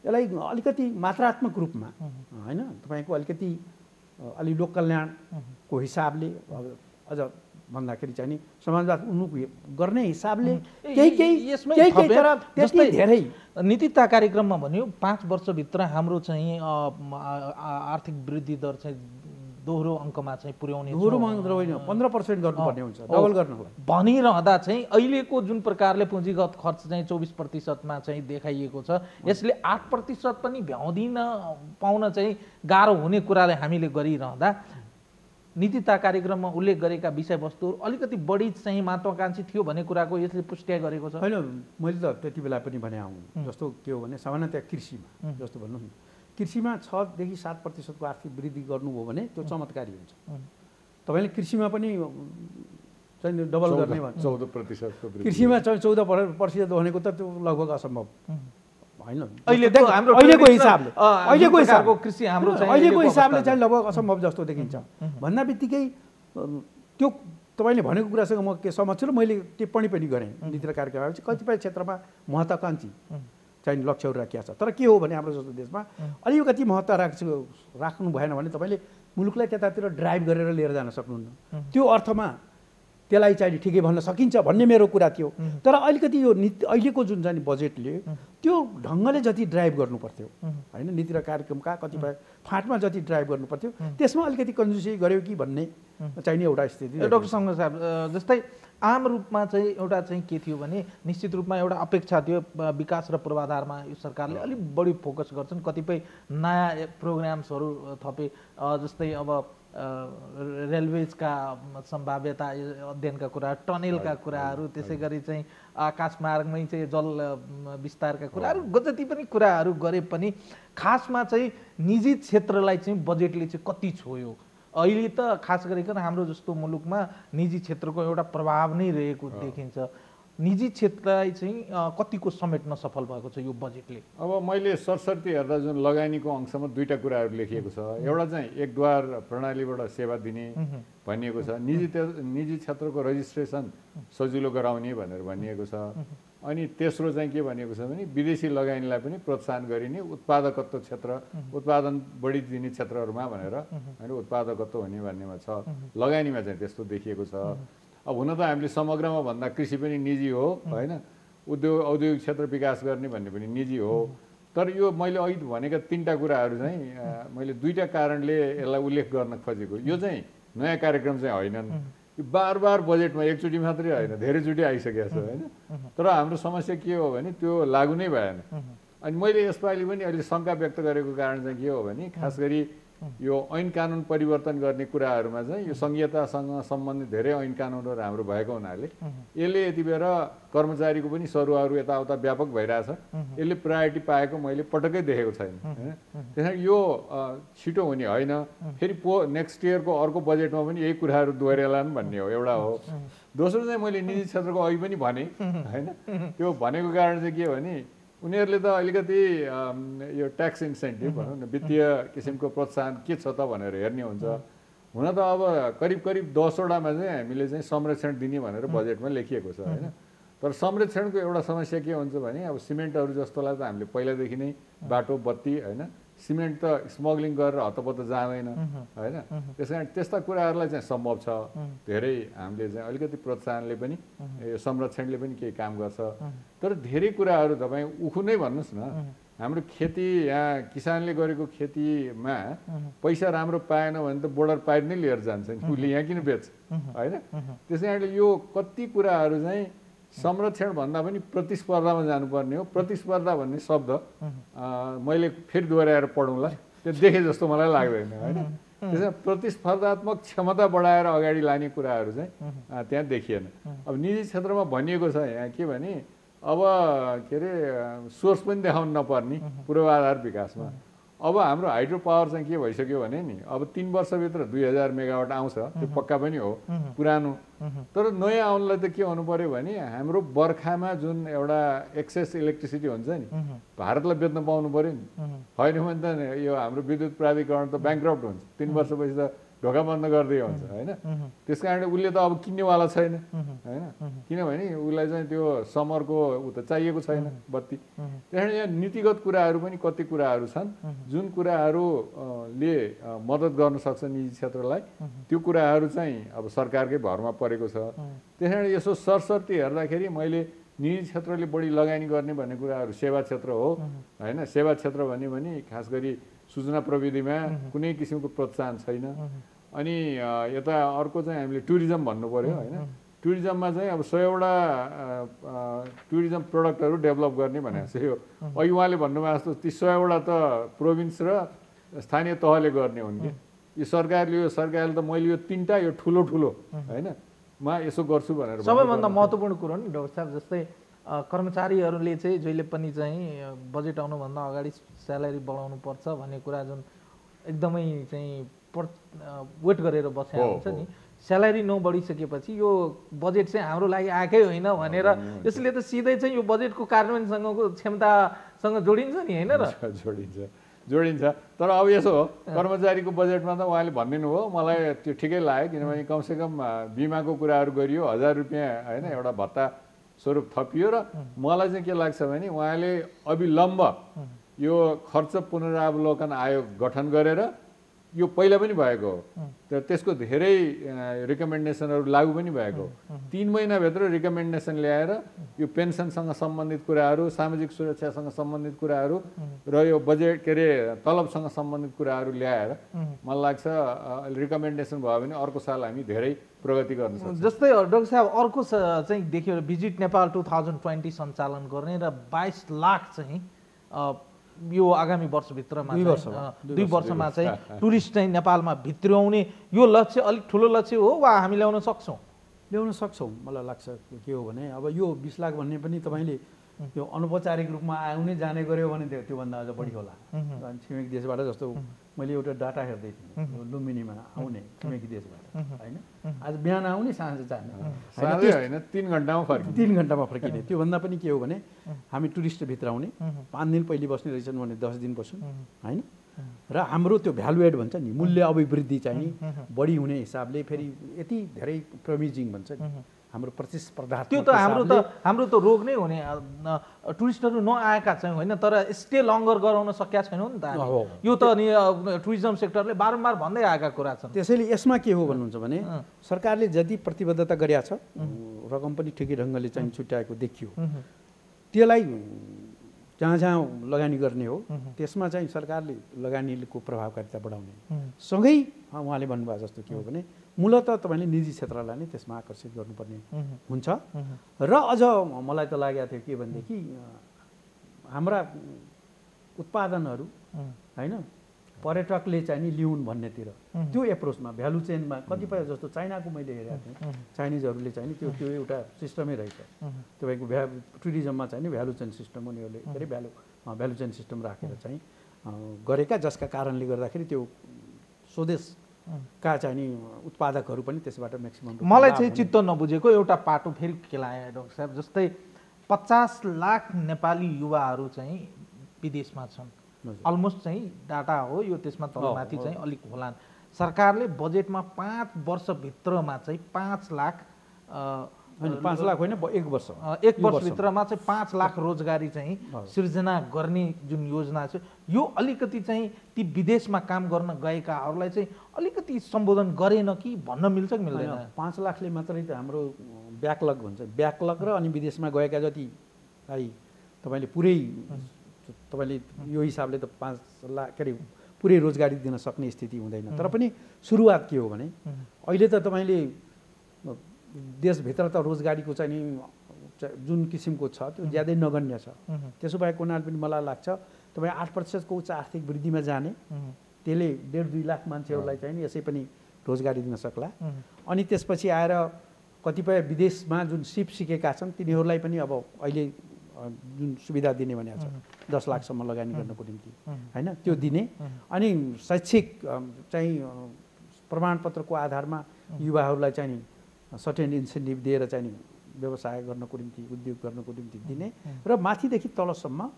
यसलाई अलिकति मात्रात्मक रूपमा होइन? तपाईँको अलिकति अलि लोक कल्याणको हिसाबले अझ भन्दाखेरि चाहिँ नि समाजवाद उन्मुख गर्ने हिसाबले केही केही तर त्यति धेरै नीतिता कार्यक्रममा भन्यो पाँच वर्षभित्र हाम्रो चाहिँ आर्थिक वृद्धि दर चाहिँ दोहोरो अङ्कमा चाहिँ पुर्याउने छौँ। दोहोरो मात्र होइन पन्ध्र पर्सेन्ट गर्नुपर्ने हुन्छ। डबल गर्नलाई भनिरहँदा चाहिँ अहिलेको जुन प्रकारले पुँजीगत खर्च चाहिँ चौबिस प्रतिशतमा चाहिँ देखाइएको छ यसले आठ प्रतिशत पनि भ्याउँदिन पाउन चाहिँ गाह्रो हुने कुरालाई हामीले गरिरहँदा नीतिता कार्यक्रममा उल्लेख गरेका विषयवस्तुहरू अलिकति बढी चाहिँ महत्त्वाकाङ्क्षी थियो भन्ने कुराको यसले पुष्टि गरेको छ। होइन मैले त त्यति बेला पनि भने आउँ। जस्तो के हो भने सामान्यतया कृषिमा जस्तो भन्नुहोस् न। कृषिमा छदेखि सात प्रतिशतको आर्थिक वृद्धि गर्नुभयो भने त्यो चमत्कारी हुन्छ। तपाईँले कृषिमा पनि चाहिँ डबल गर्ने भन्छ। चौध प्रतिशतको वृद्धि। कृषिमा चाहिँ चौध पर- प्रतिशत भनेको त त्यो लगभग असम्भव। होइन। अहिलेको हिसाबले। अहिलेको हिसाबले। कृषि हाम्रो अहिलेको हिसाबले चाहिँ लगभग असम्भव जस्तो देखिन्छ। भन्दा बित्तिकै त्यो तपाईँले भनेको कुरासँग म के सहमत छु र मैले टिप्पणी पनि गरेँ। नीति र कार्यक्रममा चाहिँ कतिपय क्षेत्रमा महत्त्वाकाङ्क्षी चाहिँ लक्ष्यहरू राखिया छ। तर के हो भने हाम्रो जस्तो देशमा अलिकति महत्त्व राख्छु राख्नु भएन भने तपाईँले मुलुकलाई त्यतातिर ड्राइभ गरेर लिएर जान सक्नुहुन्न। त्यो अर्थमा त्यसलाई चाहिँ ठिकै भन्न सकिन्छ भन्ने मेरो कुरा थियो। तर अलिकति यो नीति अहिलेको जुन चाहिँ बजेटले त्यो ढङ्गले जति ड्राइभ गर्नु पर्थ्यो होइन नीति र कार्यक्रमका कतिपय फाँटमा जति ड्राइभ गर्नु पर्थ्यो त्यसमा अलिकति कन्जुसी गऱ्यो कि भन्ने चाहिने एउटा स्थिति डाक्टर शङ्कर साहब जस्तै आम रूपमा चाहिँ एउटा चाहिँ के थियो भने निश्चित रूपमा एउटा अपेक्षा थियो विकास र पूर्वाधारमा यो सरकारले अलिक बढी फोकस गर्छन् कतिपय नयाँ प्रोग्राम्सहरू थपे जस्तै अब रेलवेजका सम्भाव्यता अध्ययनका कुरा टनेलका कुराहरू त्यसै गरी चाहिँ आकाश मार्गमै चाहिँ जल विस्तारका कुराहरू जति पनि कुराहरू गरे पनि खासमा चाहिँ निजी क्षेत्रलाई चाहिँ बजेटले चाहिँ कति छोयो? अहिले त खास गरिकन हाम्रो जस्तो मुलुकमा निजी क्षेत्रको एउटा प्रभाव नै रहेको देखिन्छ। निजी क्षेत्रलाई चाहिँ कतिको समेट्न सफल भएको छ यो बजेटले अब मैले सरसर्ती हेर्दा जुन लगानीको अंशमा दुईवटा कुराहरू लेखिएको छ। एउटा चाहिँ एकद्वार प्रणालीबाट सेवा दिने भनिएको छ। निजी निजी क्षेत्रको रजिस्ट्रेसन सजिलो गराउने भनेर भनिएको छ। अनि तेस्रो चाहिँ के भनिएको छ भने विदेशी लगानीलाई पनि प्रोत्साहन गरिने उत्पादकत्व क्षेत्र उत्पादन बढी दिने क्षेत्रहरूमा भनेर होइन उत्पादकत्व हुने भन्नेमा छ। लगानीमा चाहिँ त्यस्तो देखिएको छ। अब हुन त हामीले समग्रमा भन्दा कृषि पनि निजी हो होइन? उद्योग औद्योगिक क्षेत्र विकास गर्ने भन्ने पनि निजी हो। तर यो मैले अघि भनेका तिनवटा कुराहरू चाहिँ मैले दुईवटा कारणले यसलाई उल्लेख गर्न खोजेको। यो चाहिँ नयाँ कार्यक्रम चाहिँ होइनन्। यो बार बार बजेटमा एकचोटि मात्रै होइन धेरैचोटि आइसकेको छ होइन? तर हाम्रो समस्या के हो भने त्यो लागु नै भएन। अनि मैले यसपालि पनि अहिले शङ्का व्यक्त गरेको कारण चाहिँ के हो भने खास गरी यो ऐन कानुन परिवर्तन गर्ने कुराहरूमा चाहिँ यो संहितासँग सम्बन्धित धेरै ऐन कानुनहरू हाम्रो भएको हुनाले यसले यति बेर कर्मचारीको पनि सरुवाहरू यताउता व्यापक भइरहेछ। यसले प्रायोरिटी पाएको मैले पटक्कै देखेको छैन होइन? त्यस यो छिटो हुने होइन। फेरि पो नेक्स्ट इयरको अर्को बजेटमा पनि यही कुराहरू दोहोऱ्यालान् भन्ने हो एउटा हो। दोस्रो चाहिँ मैले निजी क्षेत्रको अघि पनि भने होइन? त्यो भनेको कारण चाहिँ के हो भने उनीहरूले त अलिकति यो ट्याक्स इन्सेन्टिभ भनौँ न वित्तीय किसिमको प्रोत्साहन के छ त भनेर हेर्ने हुन्छ। हुन त अब करिब करिब दसवटामा चाहिँ हामीले चाहिँ संरक्षण दिने भनेर बजेटमा लेखिएको छ होइन? तर संरक्षणको एउटा समस्या के हुन्छ भने अब सिमेन्टहरू जस्तोलाई त हामीले पहिलादेखि नै बाटो बत्ती होइन? सिमेन्ट त स्मग्लिङ गरेर हतपत्त जाँदैन होइन? त्यस कारण त्यस्ता कुराहरूलाई चाहिँ सम्भव छ। धेरै हामीले चाहिँ अलिकति प्रोत्साहनले पनि यो संरक्षणले पनि केही काम गर्छ। तर धेरै कुराहरू तपाईँ उखु नै भन्नुहोस् न। हाम्रो खेती यहाँ किसानले गरेको खेतीमा पैसा राम्रो पाएन भने त बोर्डर पार नै लिएर जान्छ नि। उसले यहाँ किन बेच्छ? होइन? त्यस कारणले यो कति कुराहरू चाहिँ संरक्षण भन्दा पनि प्रतिस्पर्धामा जानुपर्ने हो। प्रतिस्पर्धा भन्ने शब्द मैले फेरि दोहोऱ्याएर पढौँला। त्यो देखे जस्तो मलाई लाग्दैन होइन? त्यसमा प्रतिस्पर्धात्मक क्षमता बढाएर अगाडि लाने कुराहरू चाहिँ त्यहाँ देखिएन। अब निजी क्षेत्रमा भनिएको छ यहाँ के भने अब के अरे सोर्स पनि देखाउनु नपर्ने पूर्वाधार विकासमा। अब हाम्रो हाइड्रो पावर चाहिँ के भइसक्यो भने नि अब तिन वर्षभित्र दुई हजार मेगावाट आउँछ त्यो पक्का पनि हो पुरानो। तर नयाँ आउनलाई त के हुनु पर्यो भने हाम्रो बर्खामा जुन एउटा एक्सेस इलेक्ट्रिसिटी हुन्छ नि भारतलाई बेच्न पाउनु पर्यो नि होइन भने त यो हाम्रो विद्युत प्राधिकरण त ब्याङ्क्रप्ट हुन्छ। तिन वर्षपछि त ढोका बन्द गर्दै हुन्छ होइन? त्यस कारणले उसले त अब किन्नेवाला छैन होइन? किनभने उसलाई चाहिँ त्यो समरको ऊ त चाहिएको छैन बत्ती। त्यस कारण यहाँ नीतिगत कुराहरू पनि कति कुराहरू छन् जुन कुराहरू अ, ले अ, मद्दत गर्न सक्छ निजी क्षेत्रलाई त्यो कुराहरू चाहिँ अब सरकारकै भरमा परेको छ। त्यस कारण यसो सरसर्ती हेर्दाखेरि मैले निजी क्षेत्रले बढी लगानी गर्ने भन्ने कुराहरू सेवा क्षेत्र हो होइन? सेवा क्षेत्र भन्यो भने खास गरी सूचना प्रविधिमा कुनै किसिमको प्रोत्साहन छैन। अनि यता अर्को चाहिँ हामीले टुरिज्म भन्नु पऱ्यो होइन? टुरिज्ममा चाहिँ अब सयवटा टुरिज्म प्रडक्टहरू डेभलप गर्ने भनेको छ यो अघि उहाँले भन्नुभएको जस्तो ती सयवटा त प्रोभिन्स र स्थानीय तहले गर्ने हुन् कि? यो सरकारले यो सरकारले त मैले यो तिनवटा यो ठुलो ठुलो होइन? म यसो गर्छु भनेर सबैभन्दा। महत्त्वपूर्ण कुरो नि डाक्टर साहब जस्तै कर्मचारीहरूले चाहिँ जहिले पनि चाहिँ बजेट आउनुभन्दा अगाडि स्यालेरी बढाउनु पर्छ भन्ने कुरा जुन एकदमै चाहिँ पर वेट गरेर बसेको हुन्छ। नि। स्यालेरी नबढिसकेपछि यो बजेट चाहिँ हाम्रो लागि आएकै होइन भनेर यसले त सिधै चाहिँ यो बजेटको कार्यान्वयनसँगको क्षमतासँग जोडिन्छ नि होइन र? जोडिन्छ। जोडिन्छ। तर अब यसो हो कर्मचारीको बजेटमा त उहाँले भनिदिनु हो मलाई त्यो ठिकै लाग्यो किनभने कमसेकम बिमाको कुराहरू गरियो हजार रुपियाँ होइन एउटा भत्ता स्वरूप थपियो र मलाई चाहिँ के लाग्छ भने उहाँले अविलम्ब यो खर्च पुनरावलोकन आयोग गठन गरेर यो पहिला पनि भएको हो। तर त्यसको धेरै रिकमेन्डेसनहरू लागू पनि भएको हो। तिन महिनाभित्र रिकमेन्डेसन ल्याएर यो पेन्सनसँग सम्बन्धित कुराहरू सामाजिक सुरक्षासँग सम्बन्धित कुराहरू र यो बजेट के अरे तलबसँग सम्बन्धित कुराहरू ल्याएर मलाई लाग्छ रिकमेन्डेसन भयो भने अर्को साल हामी धेरै प्रगति गर्न सक्छौँ। जस्तै डाक्टर साहब अर्को चाहिँ देखियो visit Nepal two thousand twenty सञ्चालन गर्ने र बाइस लाख चाहिँ यो आगामी वर्षभित्रमा दुई वर्षमा, चाहिँ टुरिस्ट चाहिँ नेपालमा भित्र्याउने यो लक्ष्य अलिक ठुलो लक्ष्य हो वा हामी ल्याउन सक्छौँ? ल्याउन सक्छौँ मलाई लाग्छ के हो भने अब यो बिस लाख भन्ने पनि तपाईँले यो अनौपचारिक रूपमा आउने जाने गऱ्यो भने त्यो त्योभन्दा अझ बढी होला। छिमेकी देशबाट जस्तो मैले एउटा डाटा हेर्दै थिएँ। लुम्बिनीमा आउने छिमेकी देशबाट होइन? आज बिहान आउने साँझ जाने। होइन, तिन घन्टामा फर्किन्छ तिन घन्टामा फर्किने। त्योभन्दा पनि के हो भने हामी टुरिस्टभित्र आउने। पाँच दिन पहिले बस्ने रहेछन् भने दस दिन बस्छौँ होइन? र हाम्रो त्यो भ्यालु एड भन्छ नि मूल्य अभिवृद्धि चाहिँ बढी हुने हिसाबले फेरि यति धेरै प्रमिजिङ भन्छ नि। हाम्रो प्रतिस्पर्धात्मक त्यो त हाम्रो त हाम्रो त रोग नै हो नि अ, अ, टुरिस्टहरू नआएका चाहिँ होइन तर स्टे लङ्गर गराउन सकेका छैनौँ नि त। यो त नि टुरिज्म सेक्टरले बारम्बार भन्दै आएका कुरा छन्। त्यसैले यसमा के हो भन्नुहुन्छ भने सरकारले जति प्रतिबद्धता गरिया छ रकम पनि ठिकै ढङ्गले चाहिँ छुट्याएको देखियो। त्यसलाई जहाँ जहाँ लगानी गर्ने हो त्यसमा चाहिँ सरकारले लगानीको प्रभावकारिता बढाउने। सँगै उहाँले भन्नुभएको जस्तो के हो भने मूलत तपाईँले निजी क्षेत्रलाई नै त्यसमा आकर्षित गर्नुपर्ने हुन्छ। र अझ मलाई त लागेको थियो के भनेदेखि हाम्रा उत्पादनहरू होइन पर्यटकले चाहिँ नि लिउन् भन्नेतिर। त्यो एप्रोचमा भ्यालु चेनमा कतिपय जस्तो चाइनाको मैले हेरेको थिएँ। चाइनिजहरूले चाहिँ नि त्यो त्यो एउटा सिस्टमै रहेछ। तपाईँको भ्या टुरिज्ममा चाहिँ नि भ्यालु चेन सिस्टम उनीहरूले के अरे भ्यालु भ्यालु चेन सिस्टम राखेर चाहिँ गरेका जसका कारणले गर्दाखेरि त्यो स्वदेशका चाहिँ नि उत्पादकहरू पनि त्यसबाट म्याक्सिमम् मलाई चाहिँ चित्त नबुझेको एउटा पाटो फेरि केलाएँ डाक्टर साहब जस्तै पचास लाख नेपाली युवाहरू चाहिँ विदेशमा छन्। अलमोस्ट चाहिँ डाटा हो यो त्यसमा तलमाथि चाहिँ अलिक होलान्। सरकारले बजेटमा पाँच वर्षभित्रमा चाहिँ पाँच लाख होइन पाँच लाख होइन एक वर्ष। एक वर्षभित्रमा चाहिँ पाँच लाख रोजगारी चाहिँ। सिर्जना गर्ने जुन योजना छ यो अलिकति चाहिँ ती विदेशमा काम गर्न गएकाहरूलाई चाहिँ अलिकति सम्बोधन गरेन कि भन्न मिल्छ कि मिल्दैन? पाँच लाखले मात्रै त हाम्रो ब्याकलग भन्छ ब्याकलग र अनि विदेशमा गएका जतिलाई तपाईँले पुरै तपाईँले यो हिसाबले त पाँच लाख के अरे पुरै रोजगारी दिन सक्ने स्थिति हुँदैन। तर पनि सुरुवात के हो भने अहिले त तपाईँले देशभित्र त रोजगारीको चाहिँ नि जुन किसिमको छ त्यो ज्यादै नगण्य छ। त्यसो भएको हुनाले पनि मलाई लाग्छ तपाईँ आठ प्रतिशतको उच्च आर्थिक वृद्धिमा जाने। त्यसले डेढ दुई लाख मान्छेहरूलाई चाहिँ नि यसै पनि रोजगारी दिन सक्ला। अनि त्यसपछि आएर कतिपय विदेशमा जुन सिप सिकेका छन् तिनीहरूलाई पनि अब अहिले जुन सुविधा दिने भनेको छ दस लाखसम्म लगानी गर्नको निम्ति। होइन? त्यो दिने। अनि शैक्षिक चाहिँ प्रमाणपत्रको आधारमा युवाहरूलाई चाहिँ सर्टेन इन्सेन्टिभ दिएर चाहिँ नि व्यवसाय गर्नको निम्ति उद्योग गर्नको निम्ति दिने र माथिदेखि तलसम्म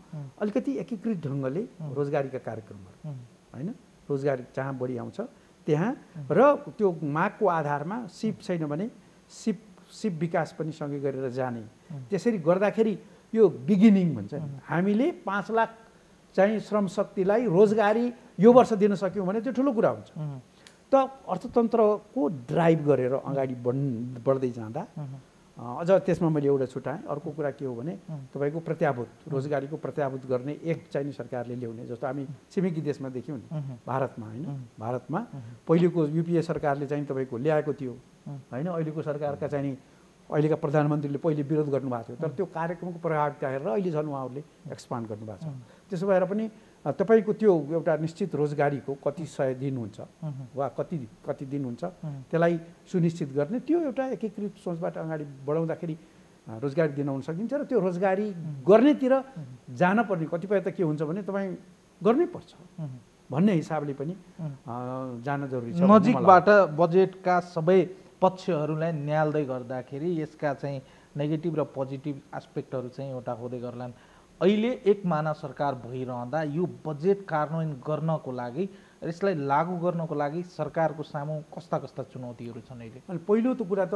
अलिकति एकीकृत ढङ्गले रोजगारीका कार्यक्रमहरू होइन? रोजगारी जहाँ बढी आउँछ त्यहाँ र त्यो मागको आधारमा सिप छैन भने सिप सिप विकास पनि सँगै गरेर जाने। त्यसरी गर्दाखेरि यो बिगिनिङ भन्छ हामीले पाँच लाख चाहिँ श्रम शक्तिलाई रोजगारी यो वर्ष दिन सक्यौँ भने त्यो ठुलो कुरा हुन्छ। त अर्थतन्त्रको ड्राइभ गरेर अगाडि बढ बढ्दै जाँदा अझ त्यसमा मैले एउटा छुट्याएँ अर्को कुरा के हो भने तपाईँको प्रत्याभूत रोजगारीको प्रत्याभूत गर्ने एक चाहिँ नि सरकारले ल्याउने जस्तो हामी छिमेकी देशमा देख्यौँ नि। भारतमा होइन? भारतमा पहिलेको युपिए सरकारले चाहिँ तपाईँको ल्याएको थियो. होइन? अहिलेको सरकारका चाहिँ अहिलेका प्रधानमन्त्रीले पहिले विरोध गर्नुभएको थियो। तर त्यो कार्यक्रमको प्रभावित हेरेर अहिले झन् उहाँहरूले एक्सपान्ड गर्नुभएको छ। त्यसो भएर पनि तपाईँको त्यो एउटा निश्चित रोजगारीको कति सय दिन हुन्छ वा कति कति दिन हुन्छ त्यसलाई सुनिश्चित गर्ने त्यो एउटा एकीकृत सोचबाट अगाडि बढाउँदाखेरि रोजगारी दिनाउन सकिन्छ र त्यो रोजगारी गर्नेतिर जान पर्ने कतिपय त के हुन्छ भने तपाईँ गर्नै पर्छ। भन्ने हिसाबले पनि जान जरुरी छ नजिकबाट बजेटका सबै पक्षहरूलाई न्याल्दै गर्दाखेरि यसका चाहिँ नेगेटिभ र पोजिटिभ एस्पेक्टहरू चाहिँ एउटा हुँदै गर्लान् अहिले एक माना सरकार भइरहँदा यो बजेट कार्यान्वयन गर्नको लागि र यसलाई लागू गर्नको लागि सरकारको सामु कस्ता कस्ता चुनौतीहरू छन् अहिले? अनि पहिलो त कुरा त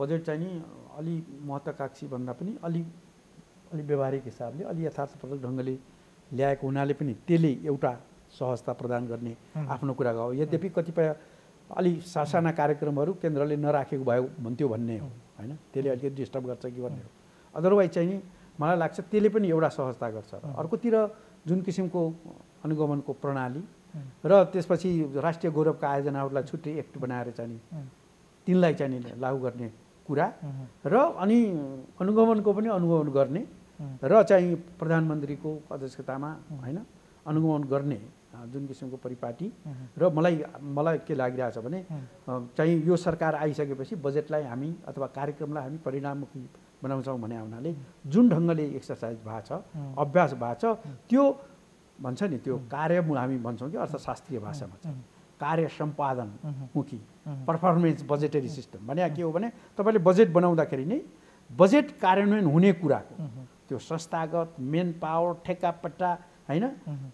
बजेट चाहिँ नि अलि महत्त्वकांक्षी भन्दा पनि अलि अलि व्यवहारिक हिसाबले अलि यथार्थपरक ढङ्गले ल्याएको हुनाले पनि त्यसले एउटा सहजता प्रदान गर्ने। आफ्नो कुरा हो। यद्यपि कतिपय अलि सासाना कार्यक्रमहरू केन्द्रले नराखेको भयो भन्थ्यो भन्ने हो होइन? त्यसले अलिकति डिस्टर्ब गर्छ कि भन्ने हो। अदरवाइज चाहिँ नि मलाई लाग्छ त्यसले पनि एउटा सहजता गर्छ। र अर्कोतिर जुन किसिमको अनुगमनको प्रणाली र त्यसपछि राष्ट्रिय गौरवका आयोजनाहरूलाई छुट्टै एक्ट बनाएर चाहिँ। तिनलाई चाहिँ लागू गर्ने कुरा र अनि अनुगमनको पनि अनुगमन गर्ने र चाहिँ प्रधानमन्त्रीको अध्यक्षतामा होइन अनुगमन गर्ने जुन किसिमको परिपाटी र मलाई मलाई के लागिरहेछ भने चाहिँ यो सरकार आइसकेपछि बजेटलाई हामी अथवा कार्यक्रमलाई हामी परिणाममुखी बनाउँछौँ भने हुनाले जुन ढङ्गले एक्सर्साइज भएको छ अभ्यास भएको छ त्यो भन्छ नि त्यो कार्य हामी भन्छौँ कि अर्थशास्त्रीय भाषामा चाहिँ। कार्य सम्पादन मुखी। पर्फर्मेन्स बजेटरी सिस्टम भने के हो भने तपाईँले बजेट बनाउँदाखेरि नै बजेट कार्यान्वयन हुने कुराको त्यो संस्थागत मेन पावर ठेक्कापट्टा होइन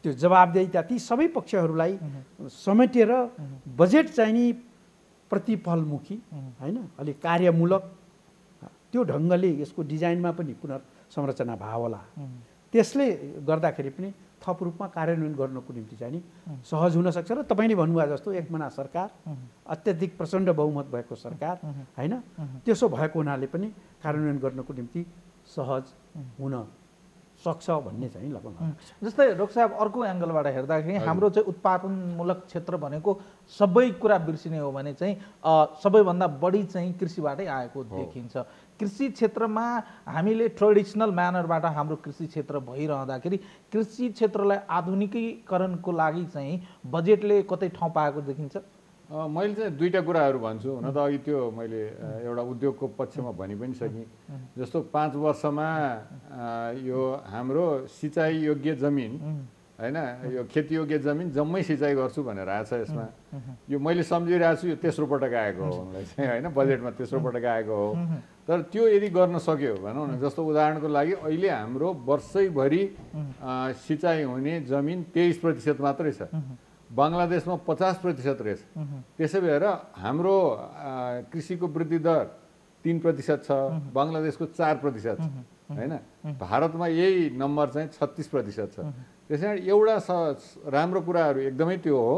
त्यो जवाबदेहिता ती सबै पक्षहरूलाई समेटेर बजेट चाहिँ नि प्रतिफलमुखी होइन? अलिक कार्यमूलक त्यो ढङ्गले यसको डिजाइनमा पनि पुनर्संरचना भयो होला। त्यसले गर्दाखेरि पनि थप रूपमा कार्यान्वयन गर्नको निम्ति चाहिँ नि। सहज हुनसक्छ र तपाईँले भन्नुभयो जस्तो एकमना सरकार हुँ, अत्याधिक प्रचण्ड बहुमत भएको सरकार होइन? त्यसो भएको हुनाले पनि कार्यान्वयन गर्नको निम्ति सहज हुन सक्छ भन्ने चाहिँ लगन हुँ। जस्तै डक्टर साहब अर्को एङ्गलबाट हेर्दाखेरि हाम्रो चाहिँ उत्पादनमूलक क्षेत्र भनेको सबै कुरा बिर्सिने हो भने चाहिँ सबैभन्दा बढी चाहिँ कृषिबाटै आएको देखिन्छ। कृषि क्षेत्रमा हामीले ट्रेडिसनल म्यानरबाट हाम्रो कृषि क्षेत्र भइरहँदाखेरि कृषि क्षेत्रलाई आधुनिकीकरणको लागि चाहिँ बजेटले कतै ठाउँ पाएको देखिन्छ? मैले चाहिँ दुईवटा कुराहरू भन्छु हुन त अघि त्यो मैले एउटा उद्योगको पक्षमा भनि पनि सकेँ। जस्तो पाँच वर्षमा यो हाम्रो सिँचाइ योग्य जमिन होइन यो खेतीयोग्य जमिन जम्मै सिँचाइ गर्छु भनेर आएको छ यसमा। यो मैले सम्झिरहेको छु यो तेस्रो पटक आएको हो उनलाई चाहिँ होइन बजेटमा तेस्रो पटक आएको हो। तर त्यो यदि गर्न सक्यो भनौँ न जस्तो उदाहरणको लागि अहिले हाम्रो वर्षैभरि सिँचाइ हुने जमिन तेइस प्रतिशत मात्रै छ। बङ्गलादेशमा पचास प्रतिशत रहेछ। त्यसै भएर हाम्रो कृषिको वृद्धि दर तिन प्रतिशत छ बङ्गलादेशको चार प्रतिशत छ होइन? भारतमा यही नम्बर चाहिँ छत्तिस प्रतिशत छ। त्यसै कारण एउटा स राम्रो कुराहरू एकदमै त्यो हो।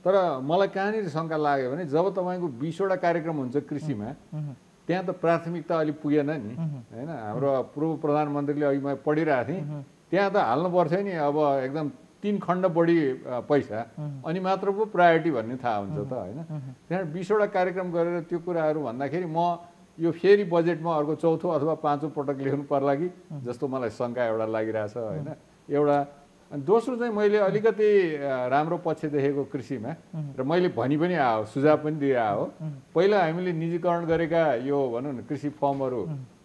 तर मलाई कहाँनिर शङ्का लाग्यो भने जब तपाईँको बिसवटा कार्यक्रम हुन्छ कृषिमा त्यहाँ त प्राथमिकता अलिक पुगेन नि। होइन हाम्रो पूर्व प्रधानमन्त्रीले अघि म पढिरहेको थिएँ। त्यहाँ त हाल्नु पर्थ्यो नि अब एकदम तिन खण्ड बढी पैसा। अनि मात्र पो प्रायोरिटी भन्ने थाहा हुन्छ त होइन। त्यहाँ बिसवटा कार्यक्रम गरेर त्यो कुराहरू भन्दाखेरि म यो फेरि बजेटमा अर्को चौथो अथवा पाँचौँ पटक लेख्नु पर्ला कि जस्तो मलाई शङ्का एउटा लागिरहेछ होइन। एउटा अनि दोस्रो चाहिँ मैले अलिकति राम्रो पक्ष देखेको कृषिमा र मैले भनि पनि आयो सुझाव पनि दिए हो। पहिला हामीले निजीकरण गरेका यो भनौँ न कृषि फर्महरू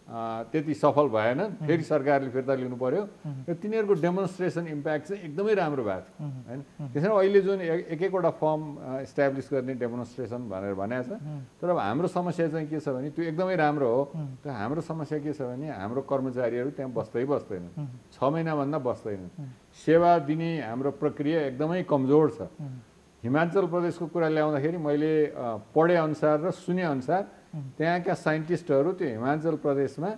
त्यति सफल भएन। फेरि सरकारले फिर्ता लिनु पर्यो र तिनीहरूको डेमोन्स्ट्रेसन इम्प्याक्ट चाहिँ एकदमै राम्रो भएको थियो। होइन? त्यसरी अहिले जुन एक एक एकवटा फर्म इस्टाब्लिस गर्ने डेमोन्स्ट्रेसन भनेर भनेको छ। तर अब हाम्रो समस्या चाहिँ के छ भने त्यो एकदमै राम्रो हो। तर हाम्रो समस्या के छ भने हाम्रो कर्मचारीहरू त्यहाँ बस्दै बस्दैनन् छ महिनाभन्दा बस्दैनन् सेवा दिने हाम्रो प्रक्रिया एकदमै कमजोर छ। हिमाचल प्रदेशको कुरा ल्याउँदाखेरि मैले अ, पढे अनुसार र सुने अनुसार त्यहाँका साइन्टिस्टहरू त्यो हिमाचल प्रदेशमा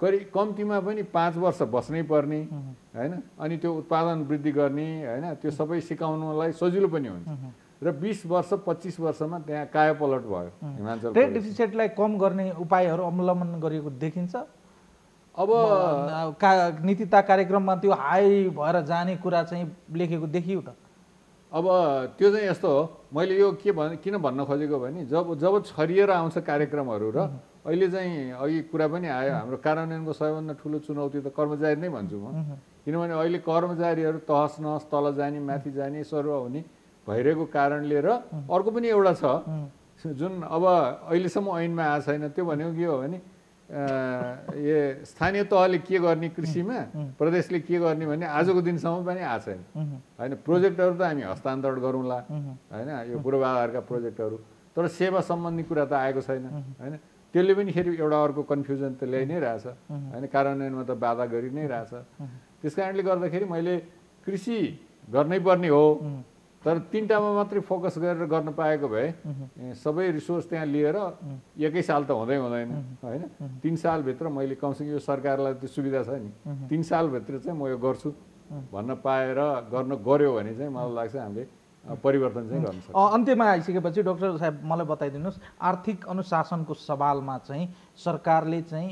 करिब कम्तीमा पनि पाँच वर्ष बस्नै पर्ने होइन? अनि त्यो उत्पादन वृद्धि गर्ने होइन? त्यो सबै सिकाउनलाई सजिलो पनि हुन्छ। र बिस वर्ष पच्चिस वर्षमा त्यहाँ कायापलट भयो हिमाचल ट्रेड डेफिसिटलाई कम गर्ने उपायहरू अवलम्बन गरिएको देखिन्छ? अब का नीति तथा कार्यक्रममा त्यो हाई भएर जाने कुरा चाहिँ लेखेको देखियो त। अब त्यो चाहिँ यस्तो हो मैले यो के भन् किन भन्न खोजेको भने जब जब छरिएर आउँछ कार्यक्रमहरू र अहिले चाहिँ अघि कुरा पनि आयो हाम्रो कार्यान्वयनको सबैभन्दा ठुलो चुनौती त कर्मचारी नै भन्छु म। किनभने अहिले कर्मचारीहरू तहस नहस तल जाने माथि जाने सरुवा हुने भइरहेको कारणले र अर्को पनि एउटा छ जुन अब अहिलेसम्म ऐनमा आएको छैन त्यो भनेको के हो भने यो स्थानीय तहले के गर्ने कृषिमा प्रदेशले के गर्ने भन्ने आजको दिनसम्म पनि आएको छैन। होइन प्रोजेक्टहरू त हामी हस्तान्तरण गरौँला। होइन यो पूर्वाधारका प्रोजेक्टहरू। तर सेवा सम्बन्धी कुरा त आएको छैन। होइन त्यसले पनि फेरि एउटा अर्को कन्फ्युजन त ल्याइ नै रहेछ। होइन कार्यान्वयनमा त बाधा गरि नै रहेछ। त्यस कारणले गर्दाखेरि मैले कृषि गर्नै पर्ने हो। तर तिनवटामा मात्रै फोकस गरेर गर्न पाएको भए सबै रिसोर्स त्यहाँ लिएर एकै साल त हुँदै हुँदैन होइन? तिन सालभित्र मैले कमसेकम यो सरकारलाई त्यो सुविधा छ नि तिन सालभित्र चाहिँ म यो गर्छु भन्न पाएर गर्न गऱ्यो भने चाहिँ मलाई लाग्छ हामीले परिवर्तन चाहिँ गर्न सक्छ। अन्त्यमा आइसकेपछि डक्टर साहेब मलाई बताइदिनुहोस् आर्थिक अनुशासनको सवालमा चाहिँ सरकारले चाहिँ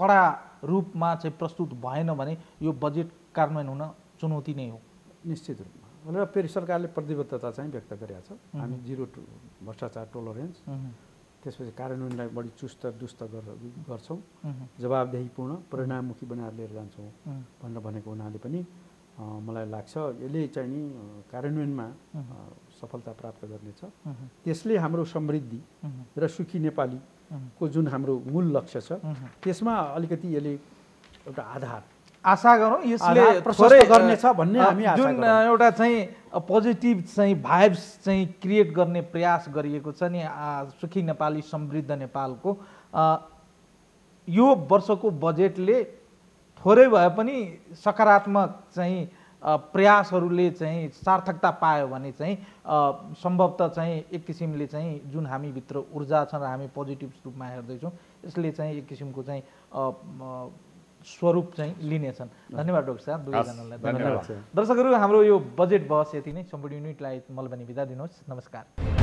कडा रूपमा चाहिँ प्रस्तुत भएन भने यो बजेट कार्यान्वयन हुन चुनौती नै हो। निश्चित रूपमा। र फेरि सरकारले प्रतिबद्धता चाहिँ व्यक्त गरेका छ। हामी जिरो टु भ्रष्टाचार टोलरेन्स त्यसपछि कार्यान्वयनलाई बढी चुस्त दुस्त गर्छौँ। जवाबदेहीपूर्ण परिणाममुखी बनाएर लिएर जान्छौँ भनेर भनेको हुनाले पनि मलाई लाग्छ यसले चाहिँ नि कार्यान्वयनमा सफलता प्राप्त गर्नेछ। त्यसले हाम्रो समृद्धि र सुखी नेपालीको जुन हाम्रो मूल लक्ष्य छ त्यसमा अलिकति यसले एउटा आधार आशा गरौँ यसले गर्नेछ भन्ने हामी जुन एउटा चाहिँ पोजिटिभ चाहिँ भाइब्स चाहिँ क्रिएट गर्ने प्रयास गरिएको छ नि सुखी नेपाली समृद्ध नेपालको। यो वर्षको बजेटले थोरै भए पनि सकारात्मक चाहिँ प्रयासहरूले चाहिँ सार्थकता पायो भने चाहिँ सम्भवतः चाहिँ एक किसिमले चाहिँ जुन हामीभित्र ऊर्जा छ र हामी पोजिटिभ रूपमा हेर्दैछौँ यसले चाहिँ एक किसिमको चाहिँ स्वरूप चाहिँ लिनेछन्। धन्यवाद डक्टर साहब दुवैजनालाई धन्यवाद। दर्शकहरू हाम्रो यो बजेट बहस यति नै। सम्पूर्ण युनिटलाई मलाई पनि बिदा दिनुहोस्। नमस्कार।